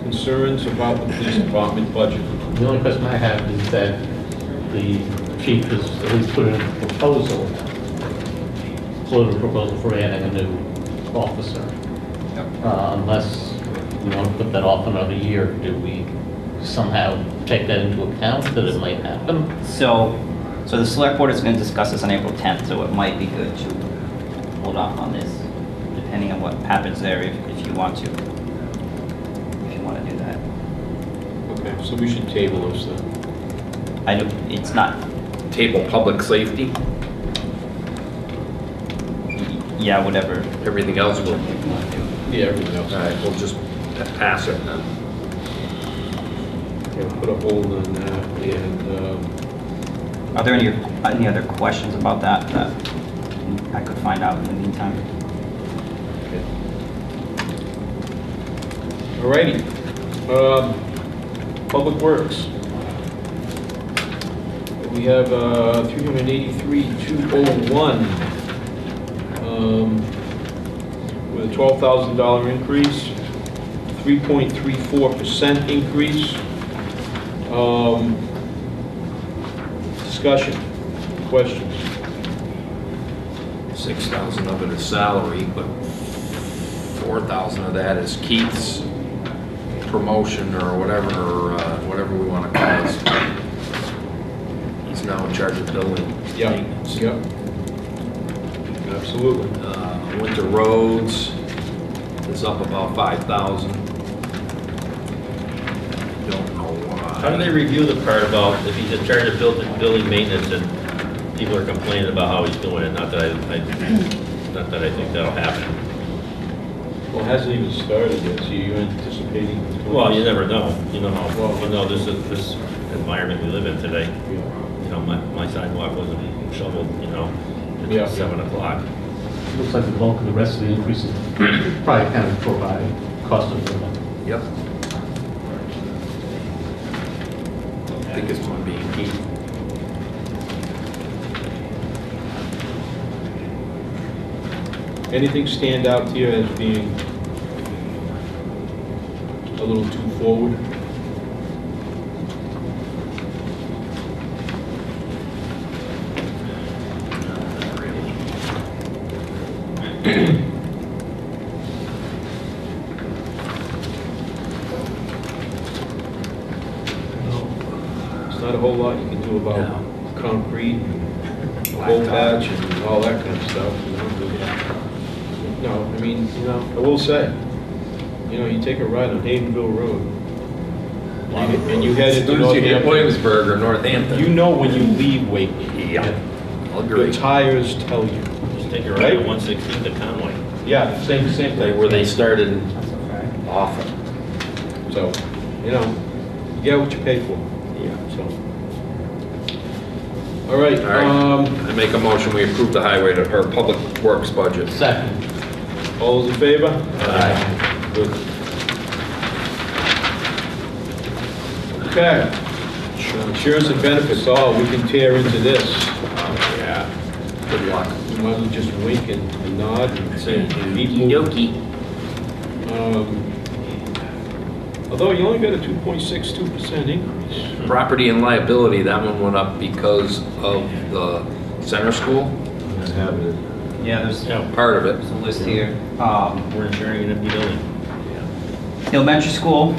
concerns about the police department budget? The only question I have is that the chief has at least put in a proposal, floated a proposal for adding a new officer. Uh, Unless we want to put that off another year, do we somehow take that into account, that it might happen? So, so the select board is gonna discuss this on April 10th, so it might be good to hold off on this, depending on what happens there, if, if you want to. If you wanna do that. Okay, so we should table those then. I don't, it's not, Table public safety, yeah, whatever. everything else will, Yeah, everything else. right, we'll just pass it then. Okay, put a hold on that, and, um, Are there any, any other questions about that, that I could find out in the meantime? All righty. Um, Public Works. We have uh, 383,201. Um, with a $12,000 increase, 3.34% increase. Um, Discussion, questions? Six thousand of it is salary, but four thousand of that is Keith's promotion or whatever, or uh, whatever we want to call it. He's now in charge of building. Yeah, maintenance. yep. Absolutely. Uh, Winter roads is up about five thousand. Don't know why. How do they review the part about if he's in charge of building, building maintenance and people are complaining about how he's doing it? Not that I, I, not that I think that'll happen. Well, it hasn't even started yet, so you're anticipating? Well, you never know. You know how, Well- you know, this is, this environment we live in today. Yeah. You know, my, my sidewalk wasn't shoveled, you know, Yeah. until seven o'clock. Looks like the bulk of the rest of the increases probably accounted for by cost of living. Yep. Biggest one being Keith. Anything stand out to you as being a little too forward? Not really. There's not a whole lot you can do about No. concrete, and cold patch, and all that kind of stuff, you know? No, I mean, you know, I will say, you know, you take a ride on Haydenville Road, and you head As into soon as you hit Northampton, Williamsburg or Northampton. you know when you leave Whately. Yeah. I'll The agree. tires tell you. Just take a ride at one sixteen to Conway. Yeah, same, same They- thing. Where they started That's okay. often. So, you know, you get what you pay for, Yeah. so. All right, All right. um, I make a motion, we approve the highway, to- or public works budget. Second. all those in favor? Aye. Good. Okay. Insurance and benefits, oh, we can tear into this. Yeah. Good luck. We might as well just wink and and nod and say, keep moving. Okey-dokey. Um, Although you only got a 2.62% increase. Property and liability, that one went up because of the center school, Yeah, there's, Yeah, part of it. there's a list here. Um, we're insuring an empty building. elementary school,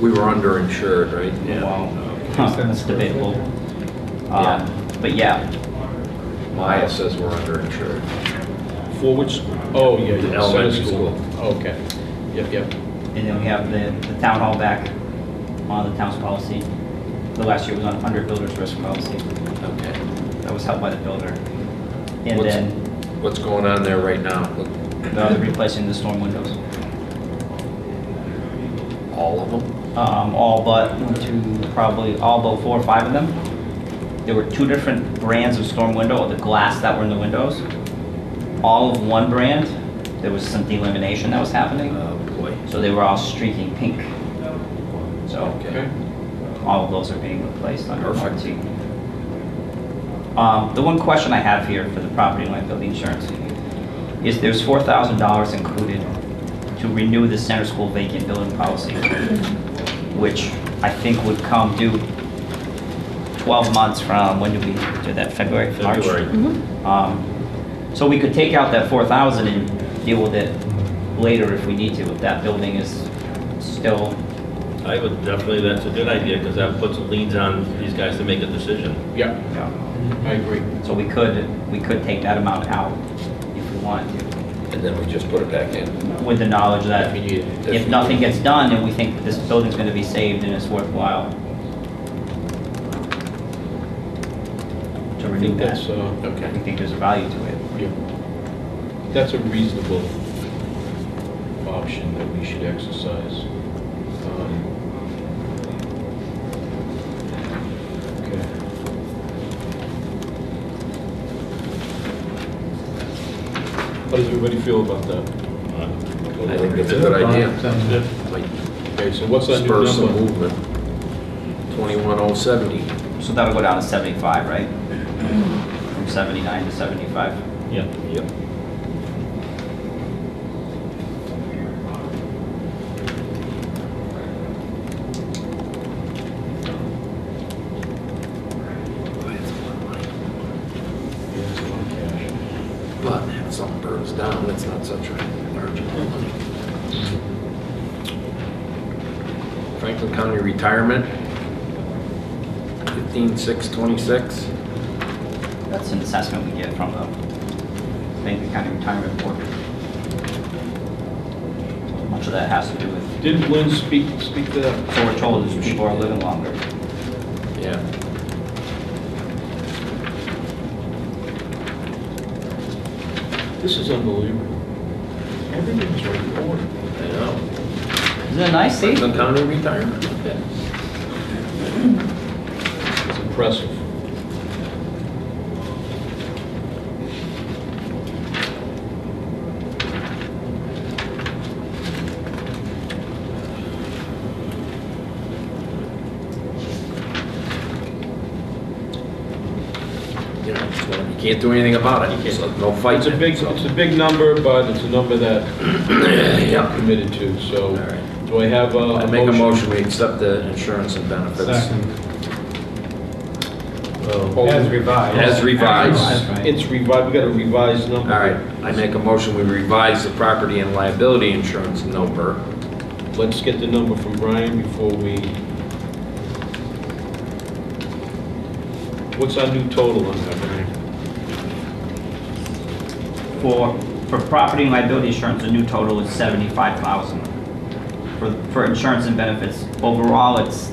We were underinsured, right? Yeah. Well, that's debatable. Yeah. Um, but yeah, MIIA says we're underinsured. For which, school? oh, yeah, yeah. Elementary center Okay, yep, yep. And then we have the, the town hall back on the town's policy. The last year was on under builder's risk policy. Okay. That was held by the builder. And What's- then What's going on there right now? uh, replacing the storm windows. All of them? um, all but to probably all but four or five of them. There were two different brands of storm window, the glass that were in the windows. All of one brand, there was some delamination that was happening, Oh. So they were all streaking pink. So Okay. all of those are being replaced under Perfect. RT. Um, the one question I have here for the property and liability insurance is there's four thousand dollars included to renew the center school vacant building policy, which I think would come due twelve months from, when do we do that, February, March? February. Um, so we could take out that four thousand and deal with it later if we need to, if that building is still, I would definitely, that's a good idea, because that puts leads on these guys to make a decision. Yeah, you know, I agree. So we could, we could take that amount out if we wanted to, And then we just put it back in. with the knowledge that If you need it. if nothing gets done and we think this building's gonna be saved and it's worthwhile to I renew think that. that's, uh, We think there's a value to it. yeah. That's a reasonable option that we should exercise. Um, Okay. How does everybody feel about that? I think that's a good idea. Sounds good. Okay, so what's that new spur some number? movement. Twenty-one oh seventy. So that'll go down to seventy-five, right? From seventy-nine to seventy-five. Yeah. Yep. down, it's not such a large amount of money. Franklin County Retirement, fifteen six twenty-six. That's an assessment we get from the Franklin County Retirement Board. Much of that has to do with, Didn't Lynn speak, speak to that? so we're told is people are living longer. Yeah. This is unbelievable. Everything's recorded. I know. Isn't it nice, see? Franklin County Retirement. It's impressive. You know, it's one- you can't do anything about it, so no fight. It's a big, it's a big number, but it's a number that Yeah. I'm committed to, so. All right. Do I have uh, a? I make a motion, we accept the insurance and benefits. Second. Uh, oh, As revised. As revised. That's right. It's revised, we got a revised number. All right, I make a motion, we revise the property and liability insurance number. Let's get the number from Brian before we... What's our new total on that, Brian? For, for property and liability insurance, the new total is seventy-five thousand. For, for insurance and benefits, overall, it's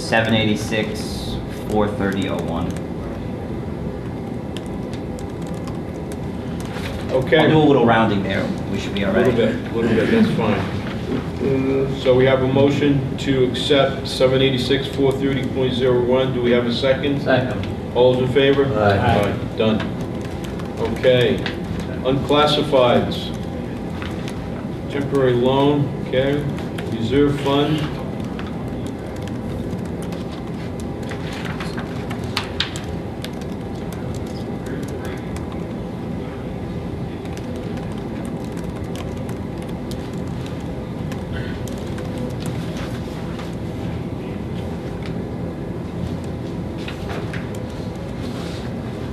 seven eighty-six, four thirty oh one. Okay. I'll do a little rounding there, we should be all A little right. bit, a little bit, that's fine. Mm, so we have a motion to accept 786-430.01. Do we have a second? Second. All those in favor? Aye. Aye. Done. Okay. Unclassifieds. Temporary loan, okay. Reserve fund.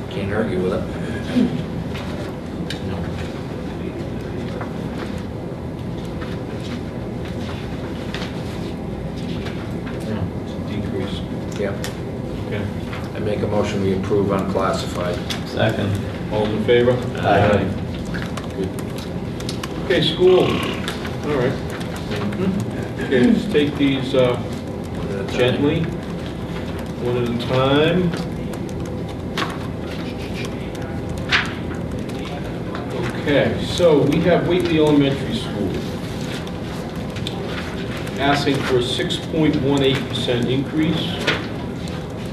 Can't argue with it. It's a decrease. Yeah. Okay. I make a motion, we approve unclassified. Second. All in favor? Aye. Good. Okay, school. All right. Okay, let's take these uh, gently, one at a time. Okay, so we have Whately Elementary School asking for a 6.18% increase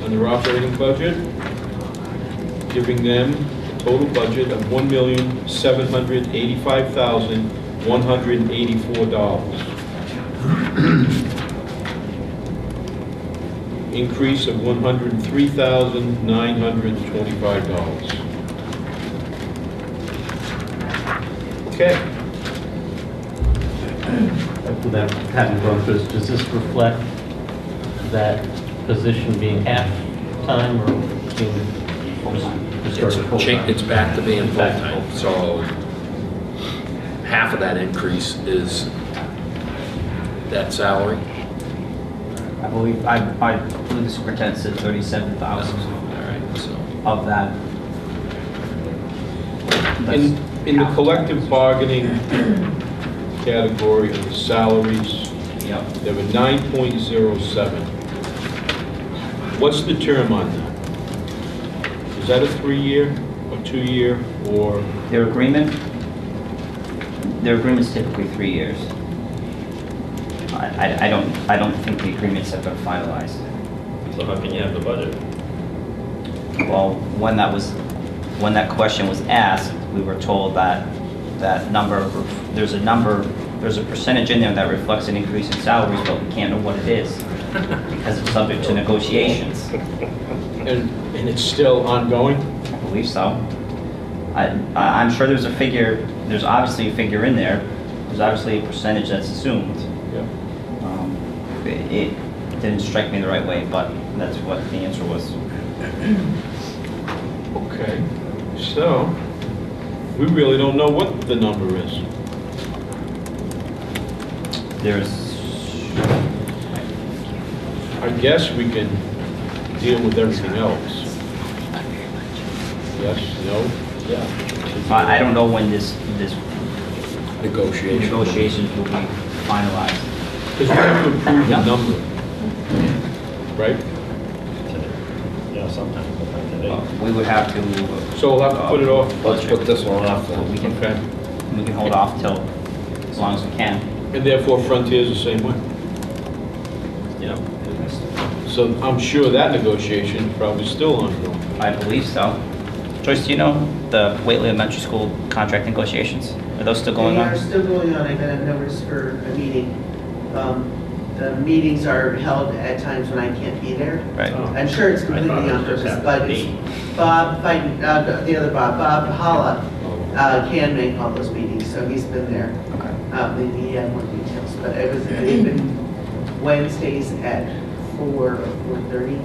on their operating budget, giving them a total budget of $1,785,184. Increase of $103,925. Okay. Without having gone through this, does this reflect that position being half-time or being It's, started a full-time? it's back to being Back to full-time, so half of that increase is that salary. I believe, I, I believe the superintendent said thirty-seven thousand All right, so. of that. In, That's in the collective bargaining category of the salaries, Yep. there were 9.07. What's the term on that? Is that a three-year, or two-year, or, Their agreement, their agreement's typically three years. I, I, I don't, I don't think the agreements have been finalized. So how can you have the budget? Well, when that was, when that question was asked, we were told that, that number, there's a number, there's a percentage in there that reflects an increase in salaries, but we can't know what it is, because it's subject to negotiations. and, and it's still ongoing? I believe so. I, I- I'm sure there's a figure, there's obviously a figure in there, there's obviously a percentage that's assumed. Yeah. Um, It it didn't strike me the right way, but that's what the answer was. Okay, so, we really don't know what the number is. There's, I guess we can deal with everything else. Yes, no? Yeah. I I don't know when this, this Negotiation. negotiations will be finalized. Because we have to approve the Yeah. number. Right? Yeah, sometimes, but today. Uh, We would have to, So we'll have to put it off. Let's put this one off we can, Okay. we can hold off till, as long as we can. And therefore Frontier's the same way. Yeah. So I'm sure that negotiation is probably still ongoing. I believe so. Joyce, do you know the Whately Elementary School contract negotiations? Are those still going They are on? still going on, I got a notice for a meeting. Um, The meetings are held at times when I can't be there. Right. I'm sure it's completely it on purpose, but it's. Bob, Fighten- uh, the other Bob, Bob Holla, uh, can make all those meetings, so he's been there. Okay. Uh, Maybe he had more details, but it was, they've been Wednesdays at four or four-thirty,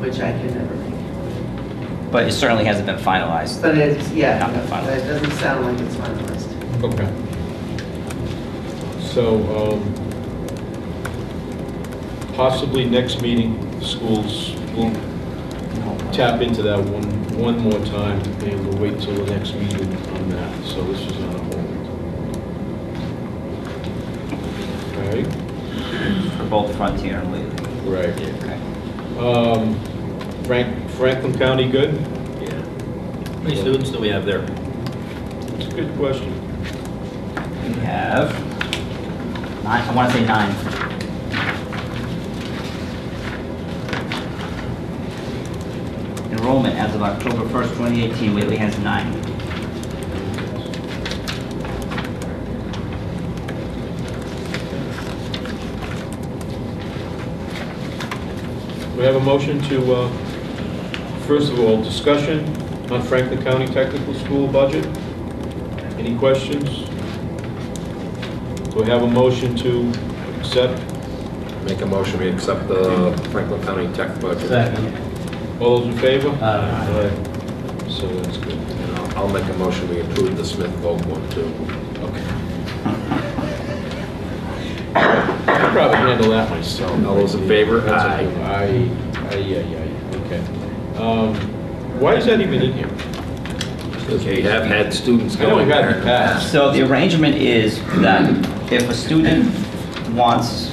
which I can never make. But it certainly hasn't been finalized. But it's, yeah, Not been finalized. it doesn't sound like it's finalized. Okay. So, um, possibly next meeting, schools will tap into that one, one more time, and we'll wait till the next meeting on that, so this is on a hold. Okay, For both Frontier and Whately. right. Okay. Um, Frank, Franklin County, good? Yeah. How many students do we have there? It's a good question. We have nine, I want to say nine. Enrollment as of October 1st, 2018, Whately has nine. We have a motion to, uh, first of all, discussion on Franklin County Technical School budget. Any questions? Do we have a motion to accept? Make a motion, we accept the Franklin County Tech budget. Second. All those in favor? Uh, So that's good. And I'll- I'll make a motion, we approve the Smith Voc one too. Okay. I'd probably handle that myself. All those in favor? That's Aye. okay. Aye, aye, aye, aye, okay. Um, Why is that even in here? Okay, you have had students I know going got there. in the past. So the arrangement is that if a student wants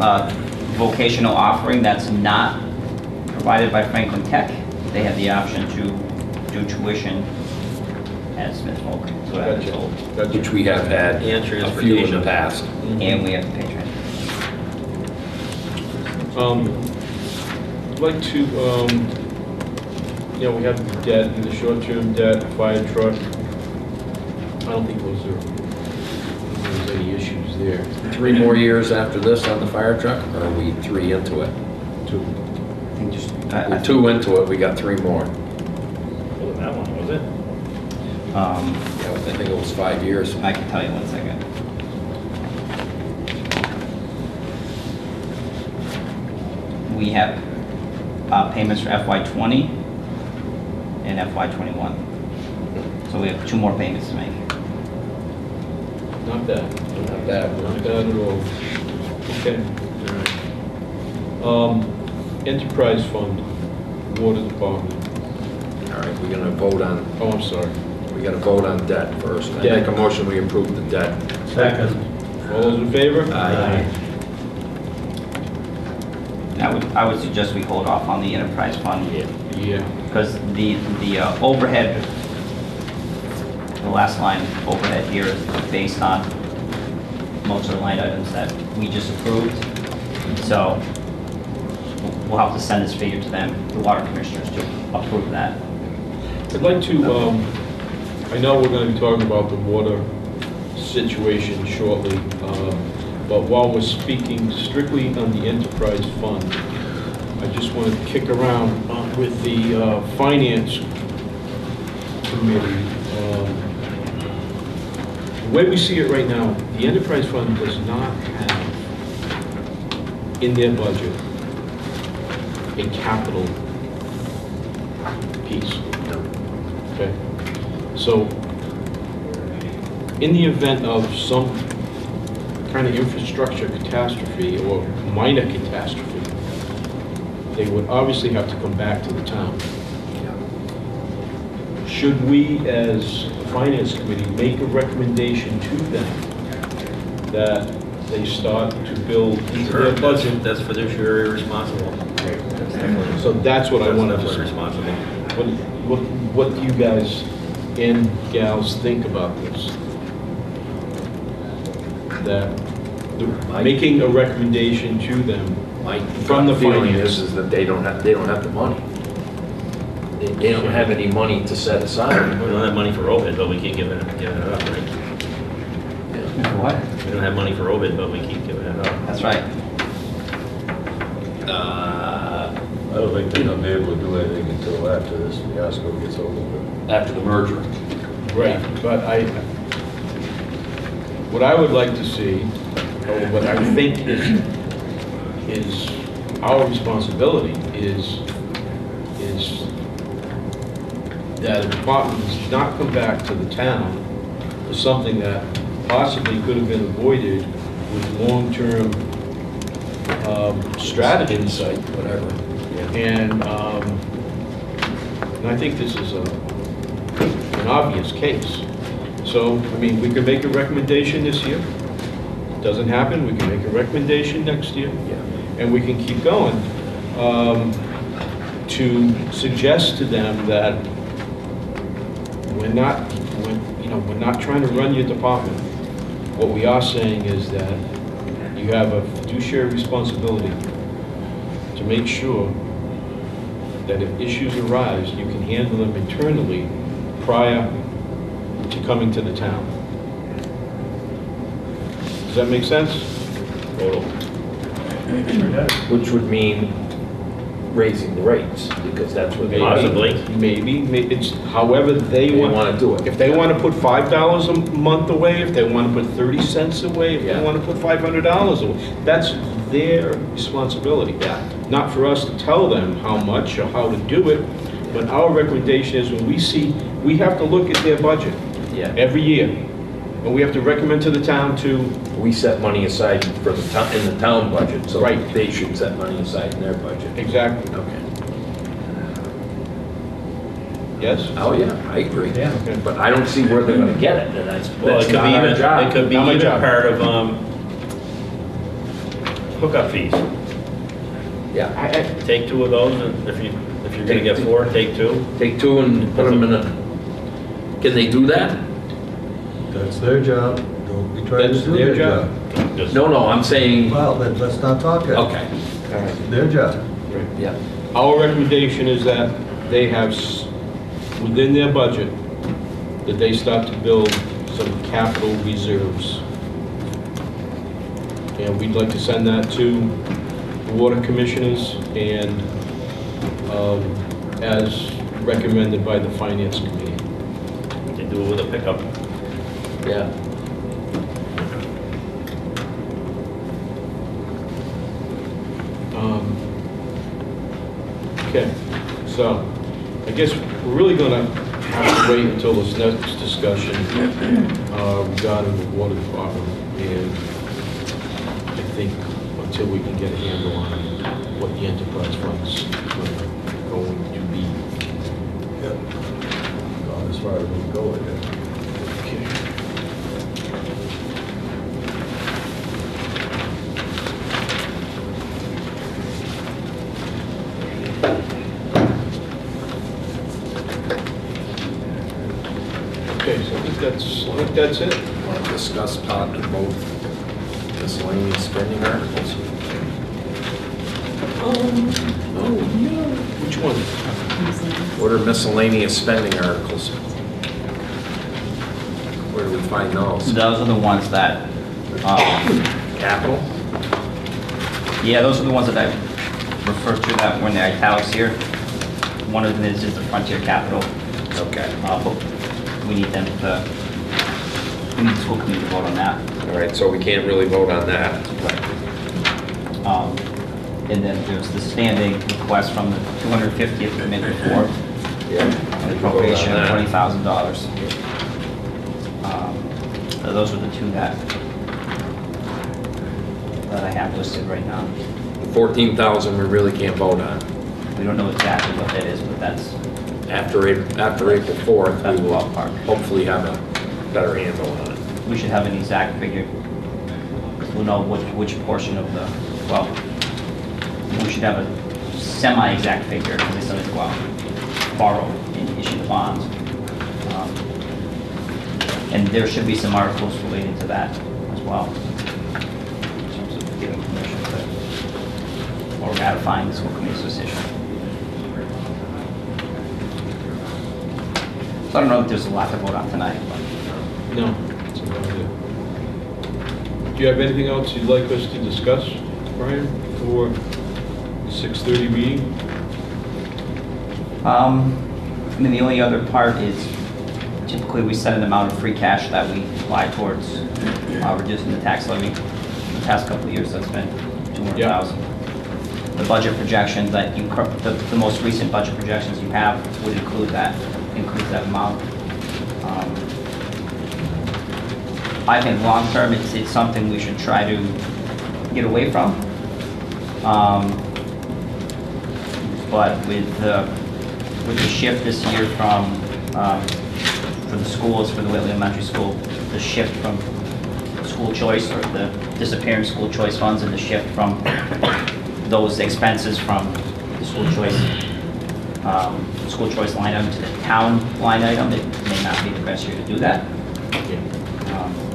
a vocational offering that's not provided by Franklin Tech, they have the option to do tuition at Smith Voc. So I've been Gotcha. told. Gotcha. Which we have had And a few in the transportation. past. And we have to pay transfer. Um, I'd like to, um, you know, we have the debt, and the short-term debt, fire truck. I don't think those are, there's any issues there. Three more years after this on the fire truck, or are we three into it? Two. I I- two into it, we got three more. Wasn't that one, was it? Um, Yeah, I think it was five years. I can tell you one second. We have uh, payments for FY '20 and FY '21. So we have two more payments to make. Not bad. Not bad. Not bad at all. Okay. Um, Enterprise Fund, Water Department. All right, we're gonna vote on, Oh, I'm sorry. we gotta vote on debt first. I Debt. make a motion, we approve the debt. Second. All those in favor? Aye. I would, I would suggest we hold off on the enterprise fund. Yeah. Because the, the uh, overhead, the last line overhead here is based on most of the line items that we just approved. So we'll have to send this figure to them, the water commissioners, to approve that. I'd like to, um, I know we're gonna be talking about the water situation shortly, um, but while we're speaking strictly on the enterprise fund, I just want to kick around uh, with the uh, finance committee. um, The way we see it right now, the enterprise fund does not have in their budget a capital piece. Okay, so in the event of some kind of infrastructure catastrophe or minor catastrophe, they would obviously have to come back to the town. Should we, as a finance committee, make a recommendation to them that they start to build into their budget? That's fiduciary responsible. So that's what I wanted to That's say. responsible. What, what, what do you guys and gals think about this? That, the- making a recommendation to them, My From the gut feeling finance. is, is that they don't have, they don't have the money. They, they don't have any money to set aside. We don't have money for OPEB, but we keep giving it, giving it up, right? What? We don't have money for OPEB, but we keep giving it up. That's right. Uh, I don't think they're gonna be able to do anything until after this fiasco gets over with. after the merger. right, but I, what I would like to see, or what I think is, is our responsibility is, is that a department does not come back to the town for something that possibly could have been avoided with long-term um, strategy. Insight, whatever. And, um, and I think this is a, an obvious case. So, I mean, we could make a recommendation this year. Doesn't happen, we can make a recommendation next year. Yeah. And we can keep going. Um, to suggest to them that we're not, we're, you know, we're not trying to run your department. What we are saying is that you have a fiduciary responsibility to make sure that if issues arise, you can handle them internally prior to coming to the town. Does that make sense? Total. Which would mean raising the rates, because that's what they. Possibly. Maybe, may- it's however they They want. want to do it. If they want to put five dollars a month away, if they want to put thirty cents away, if Yeah. they want to put five hundred dollars away, that's their responsibility. Yeah. Not for us to tell them how much or how to do it, but our recommendation is when we see, we have to look at their budget Yeah. every year. And we have to recommend to the town to, We set money aside for the town, in the town budget, so Right. they should set money aside in their budget. exactly, Okay. yes? Oh, yeah, I agree. Yeah. Okay. But I don't see where they're gonna get it, and that's, Well, it that's could not be our even, job. it could be Not my even job. part of, um, hookup fees. Yeah, I, I, Take two of those, and if you, if you're gonna get four, take two. take two and put them in a, can they do that? That's their job, don't be trying to That's do their their job. job. Just- No, no, I'm saying, Well, then let's not talk it. okay, Their job. yeah. Our recommendation is that they have, s- within their budget, that they start to build some capital reserves. And we'd like to send that to the water commissioners and um, as recommended by the finance committee. They do it with a pickup. Yeah. Um, Okay, so I guess we're really gonna have to wait until this next discussion uh, regarding the water department. And I think until we can get a handle on what the enterprise funds are going to be. Yep. Gone as far as we can go with it. Okay. Okay, so I think that's, I think that's it. Want to discuss part to both miscellaneous spending articles? Oh no, Which one? What are miscellaneous spending articles? Where do we find those? Those are the ones that, um, Capital? yeah, those are the ones that I referred to that when the italics here. One of them is just the Frontier Capital, Okay. uh, but we need them to, we need the school committee to vote on that. All right, so we can't really vote on that. Um, And then there's the standing request from the 250th Committee for Yeah. an appropriation of Vote on $20,000. Um, So those are the two that, that I have listed right now. The Fourteen thousand, we really can't vote on. We don't know exactly what that is, but that's, After, Ap- after April fourth, that's we will ballpark. hopefully have a better handle on it. We should have an exact figure. We'll know which, which portion of the, well, we should have a semi-exact figure, because they said well, borrow and issue the bonds. Um, And there should be some articles related to that as well. In terms of giving permission to, or ratifying the school committee's decision. So I don't know if there's a lot to vote on tonight, but No. It's about it. Do you have anything else you'd like us to discuss, Brian, for 6:30 meeting? Um, I mean, the only other part is typically we set an amount of free cash that we apply towards uh, reducing the tax levy. In the past couple of years, that's been 200,000. The budget projections that you, cur- the, the most recent budget projections you have would include that, include that amount. I think long-term, it's, it's something we should try to get away from. Um, but with the, with the shift this year from, um, for the schools, for the Whately Elementary School, the shift from school choice or the disappearing school choice funds and the shift from those expenses from the school choice, um, school choice line item to the town line item, it may not be the best year to do that. Um,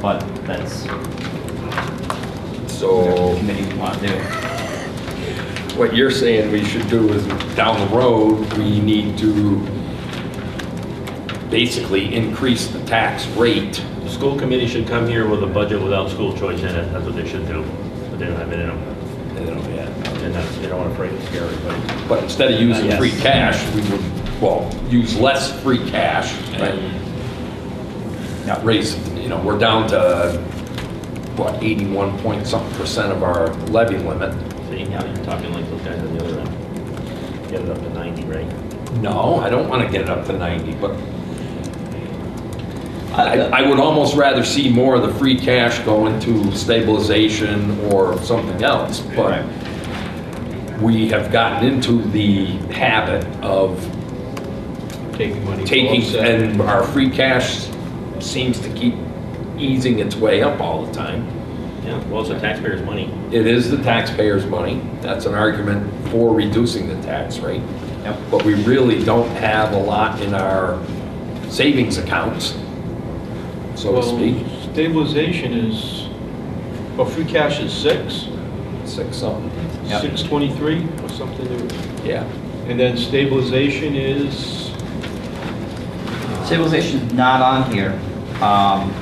But that's what So the committee would want to do. what you're saying we should do is down the road, we need to basically increase the tax rate. The school committee should come here with a budget without school choice in it, that's what they should do. But they don't have it in them. They're not, they don't want to afraid to scare everybody. But instead of using Yes. free cash, we would, well, use less free cash and Yeah. raise, you know, we're down to, what, 81 point something percent of our levy limit. See, how you're talking like those guys on the other end. Get it up to 90, right? No, I don't want to get it up to 90, but I, I would almost rather see more of the free cash go into stabilization or something else, but we have gotten into the habit of Taking money. to taking, offset. and our free cash seems to keep easing its way up all the time. Yeah, well, it's the taxpayers' money. It is the taxpayers' money. That's an argument for reducing the tax rate. Yep. But we really don't have a lot in our savings accounts, so to Well, speak. stabilization is, well, free cash is six, Six something. Yep. 623 or something. Yeah. And then stabilization is, Stabilization is not on here. Um,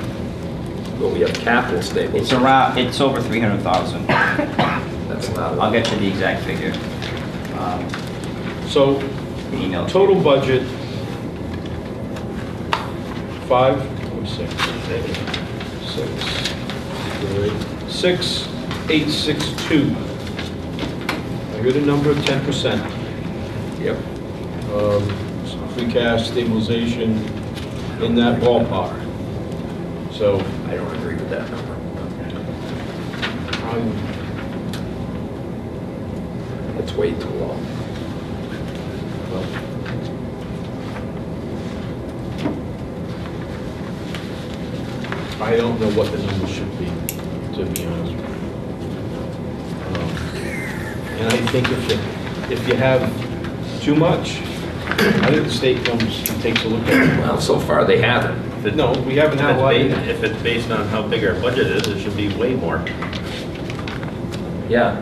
But we have capital It's around, it's over 300,000. That's not a I'll get you the exact figure. Um, so email. total budget, five or six? Six. Six, eight, six, two. I heard a number of 10%. Yep. um, free cash stabilization in that ballpark. So I don't agree with that number. I'm, It's way too low. well, I don't know what the number should be, to be honest. with you. Um, And I think if you, if you have too much, I think the state comes and takes a look at it. Well, so far they haven't. If it- No, we haven't If had a lot. it's of- if it's based on how big our budget is, it should be way more. Yeah.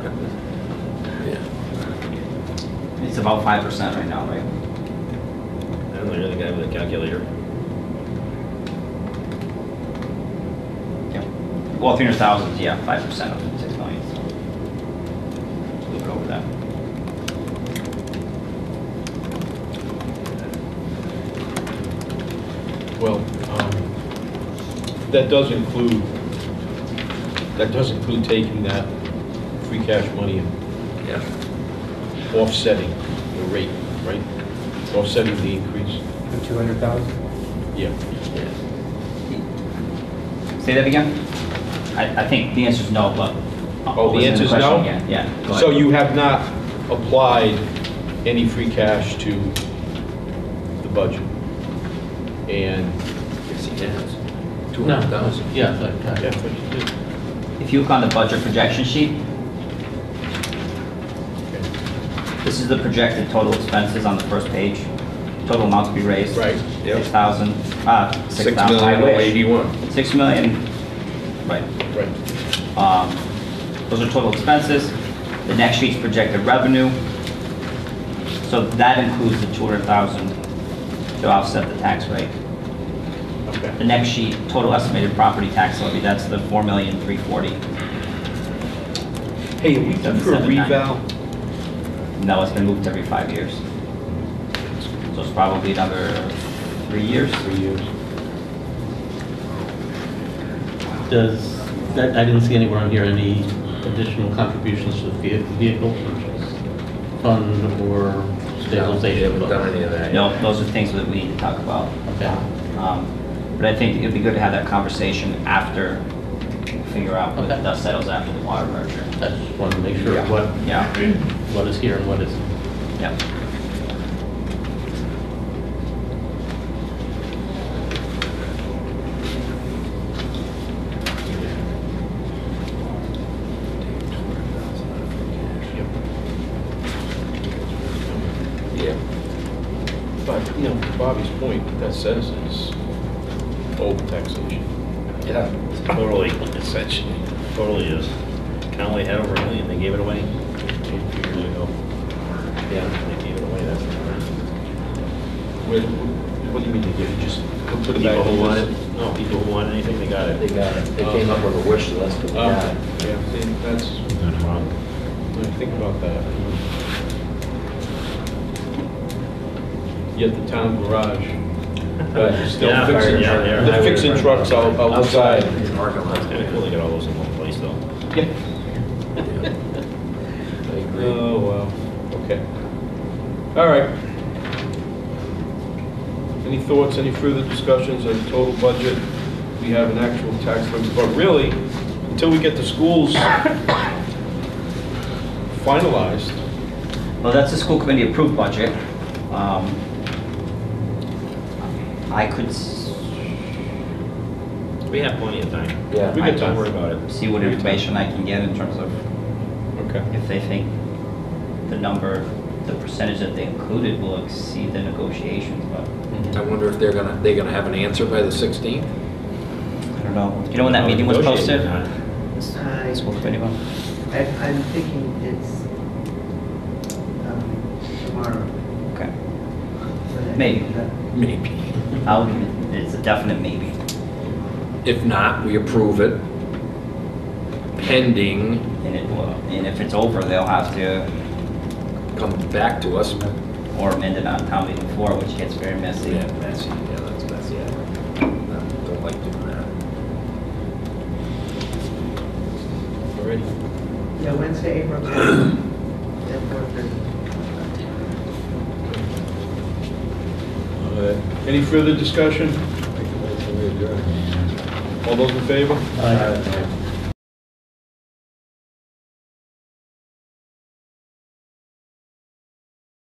Yeah. It's about 5% right now, right? I don't know, you're the guy with the calculator. Yep. Well, 300,000, yeah, 5% of 6 million, so. A little bit over that. Well, um, that does include, that does include taking that free cash money and Yeah. offsetting the rate, right? Offsetting the increase. The 200,000? Yeah. Say that again? I, I think the answer is no, but. Oh, the listen to answer's no? again. Yeah. go So ahead. you have not applied any free cash to the budget? And, Yes, he has. Two No, hundred thousand. yeah, that- yeah, that- but you did. If you look on the budget projection sheet, this is the projected total expenses on the first page. Total amount to be raised. Right, yep. Six thousand, uh, six Six thousand, I million oh wish. eighty-one. Six million, right. right. Um, Those are total expenses. The next sheet's projected revenue. So that includes the 200,000 to offset the tax rate. The next sheet, total estimated property tax levy, that's the 4,340,000. Hey, are we done for a 779. reval? No, it's been moved every five years. So it's probably another three years. Three years. Does, that, I didn't see anywhere on here any additional contributions to the vehi- vehicle purchase fund or They stabilization haven't done fund? any of that. No, those are things that we need to talk about. Okay, Um, But I think it'd be good to have that conversation after, figure out what Okay. dust settles after the water merger. I just wanted to make sure Yeah. what, Yeah, what is here and what isn't. yeah. Yeah. But, you know, to Bobby's point, what that says is over taxation. Yeah. It's Totally, essentially, totally is. Conway had over a million, they gave it away a few years ago. Yeah, they gave it away, that's the What, what do you mean they get it, just put it back? People who in wanted, this- no, people who wanted anything, they got it. They it. got it. They came up with a wish list, but we Oh, got it. yeah, see, that's, when I think about that. Yet the town garage, is still Yeah, fixing, yeah, yeah. they're fixing trucks out- outside. He's working on It's kind of cool, they got all those in one place, though. Yeah. I agree. Oh, wow, okay. All right. Any thoughts, any further discussions on the total budget? We have an actual tax levy, but really, until we get the schools finalized, Well, that's the school committee approved budget. Um, I could s- We have plenty of time. Yeah. we I got time. Don't worry about it. see what information I can get in terms of Okay. if they think the number, the percentage that they included will exceed the negotiations, but I wonder if they're gonna, they gonna have an answer by the sixteenth? I don't know. You know when that meeting was posted? Negotiating, I, School committee one? I- I'm thinking it's um, tomorrow. Okay. when I- Maybe. Maybe. I'll, it's a definite maybe. If not, we approve it pending And it will, and if it's over, they'll have to, come back to us. or amend it on town meeting floor, which gets very messy. Yeah, that's, yeah, that's, that's, yeah. Don't like doing that. Already. Yeah, Wednesday, April 10th, at 4:30. Uh, Any further discussion? All those in favor? Aye.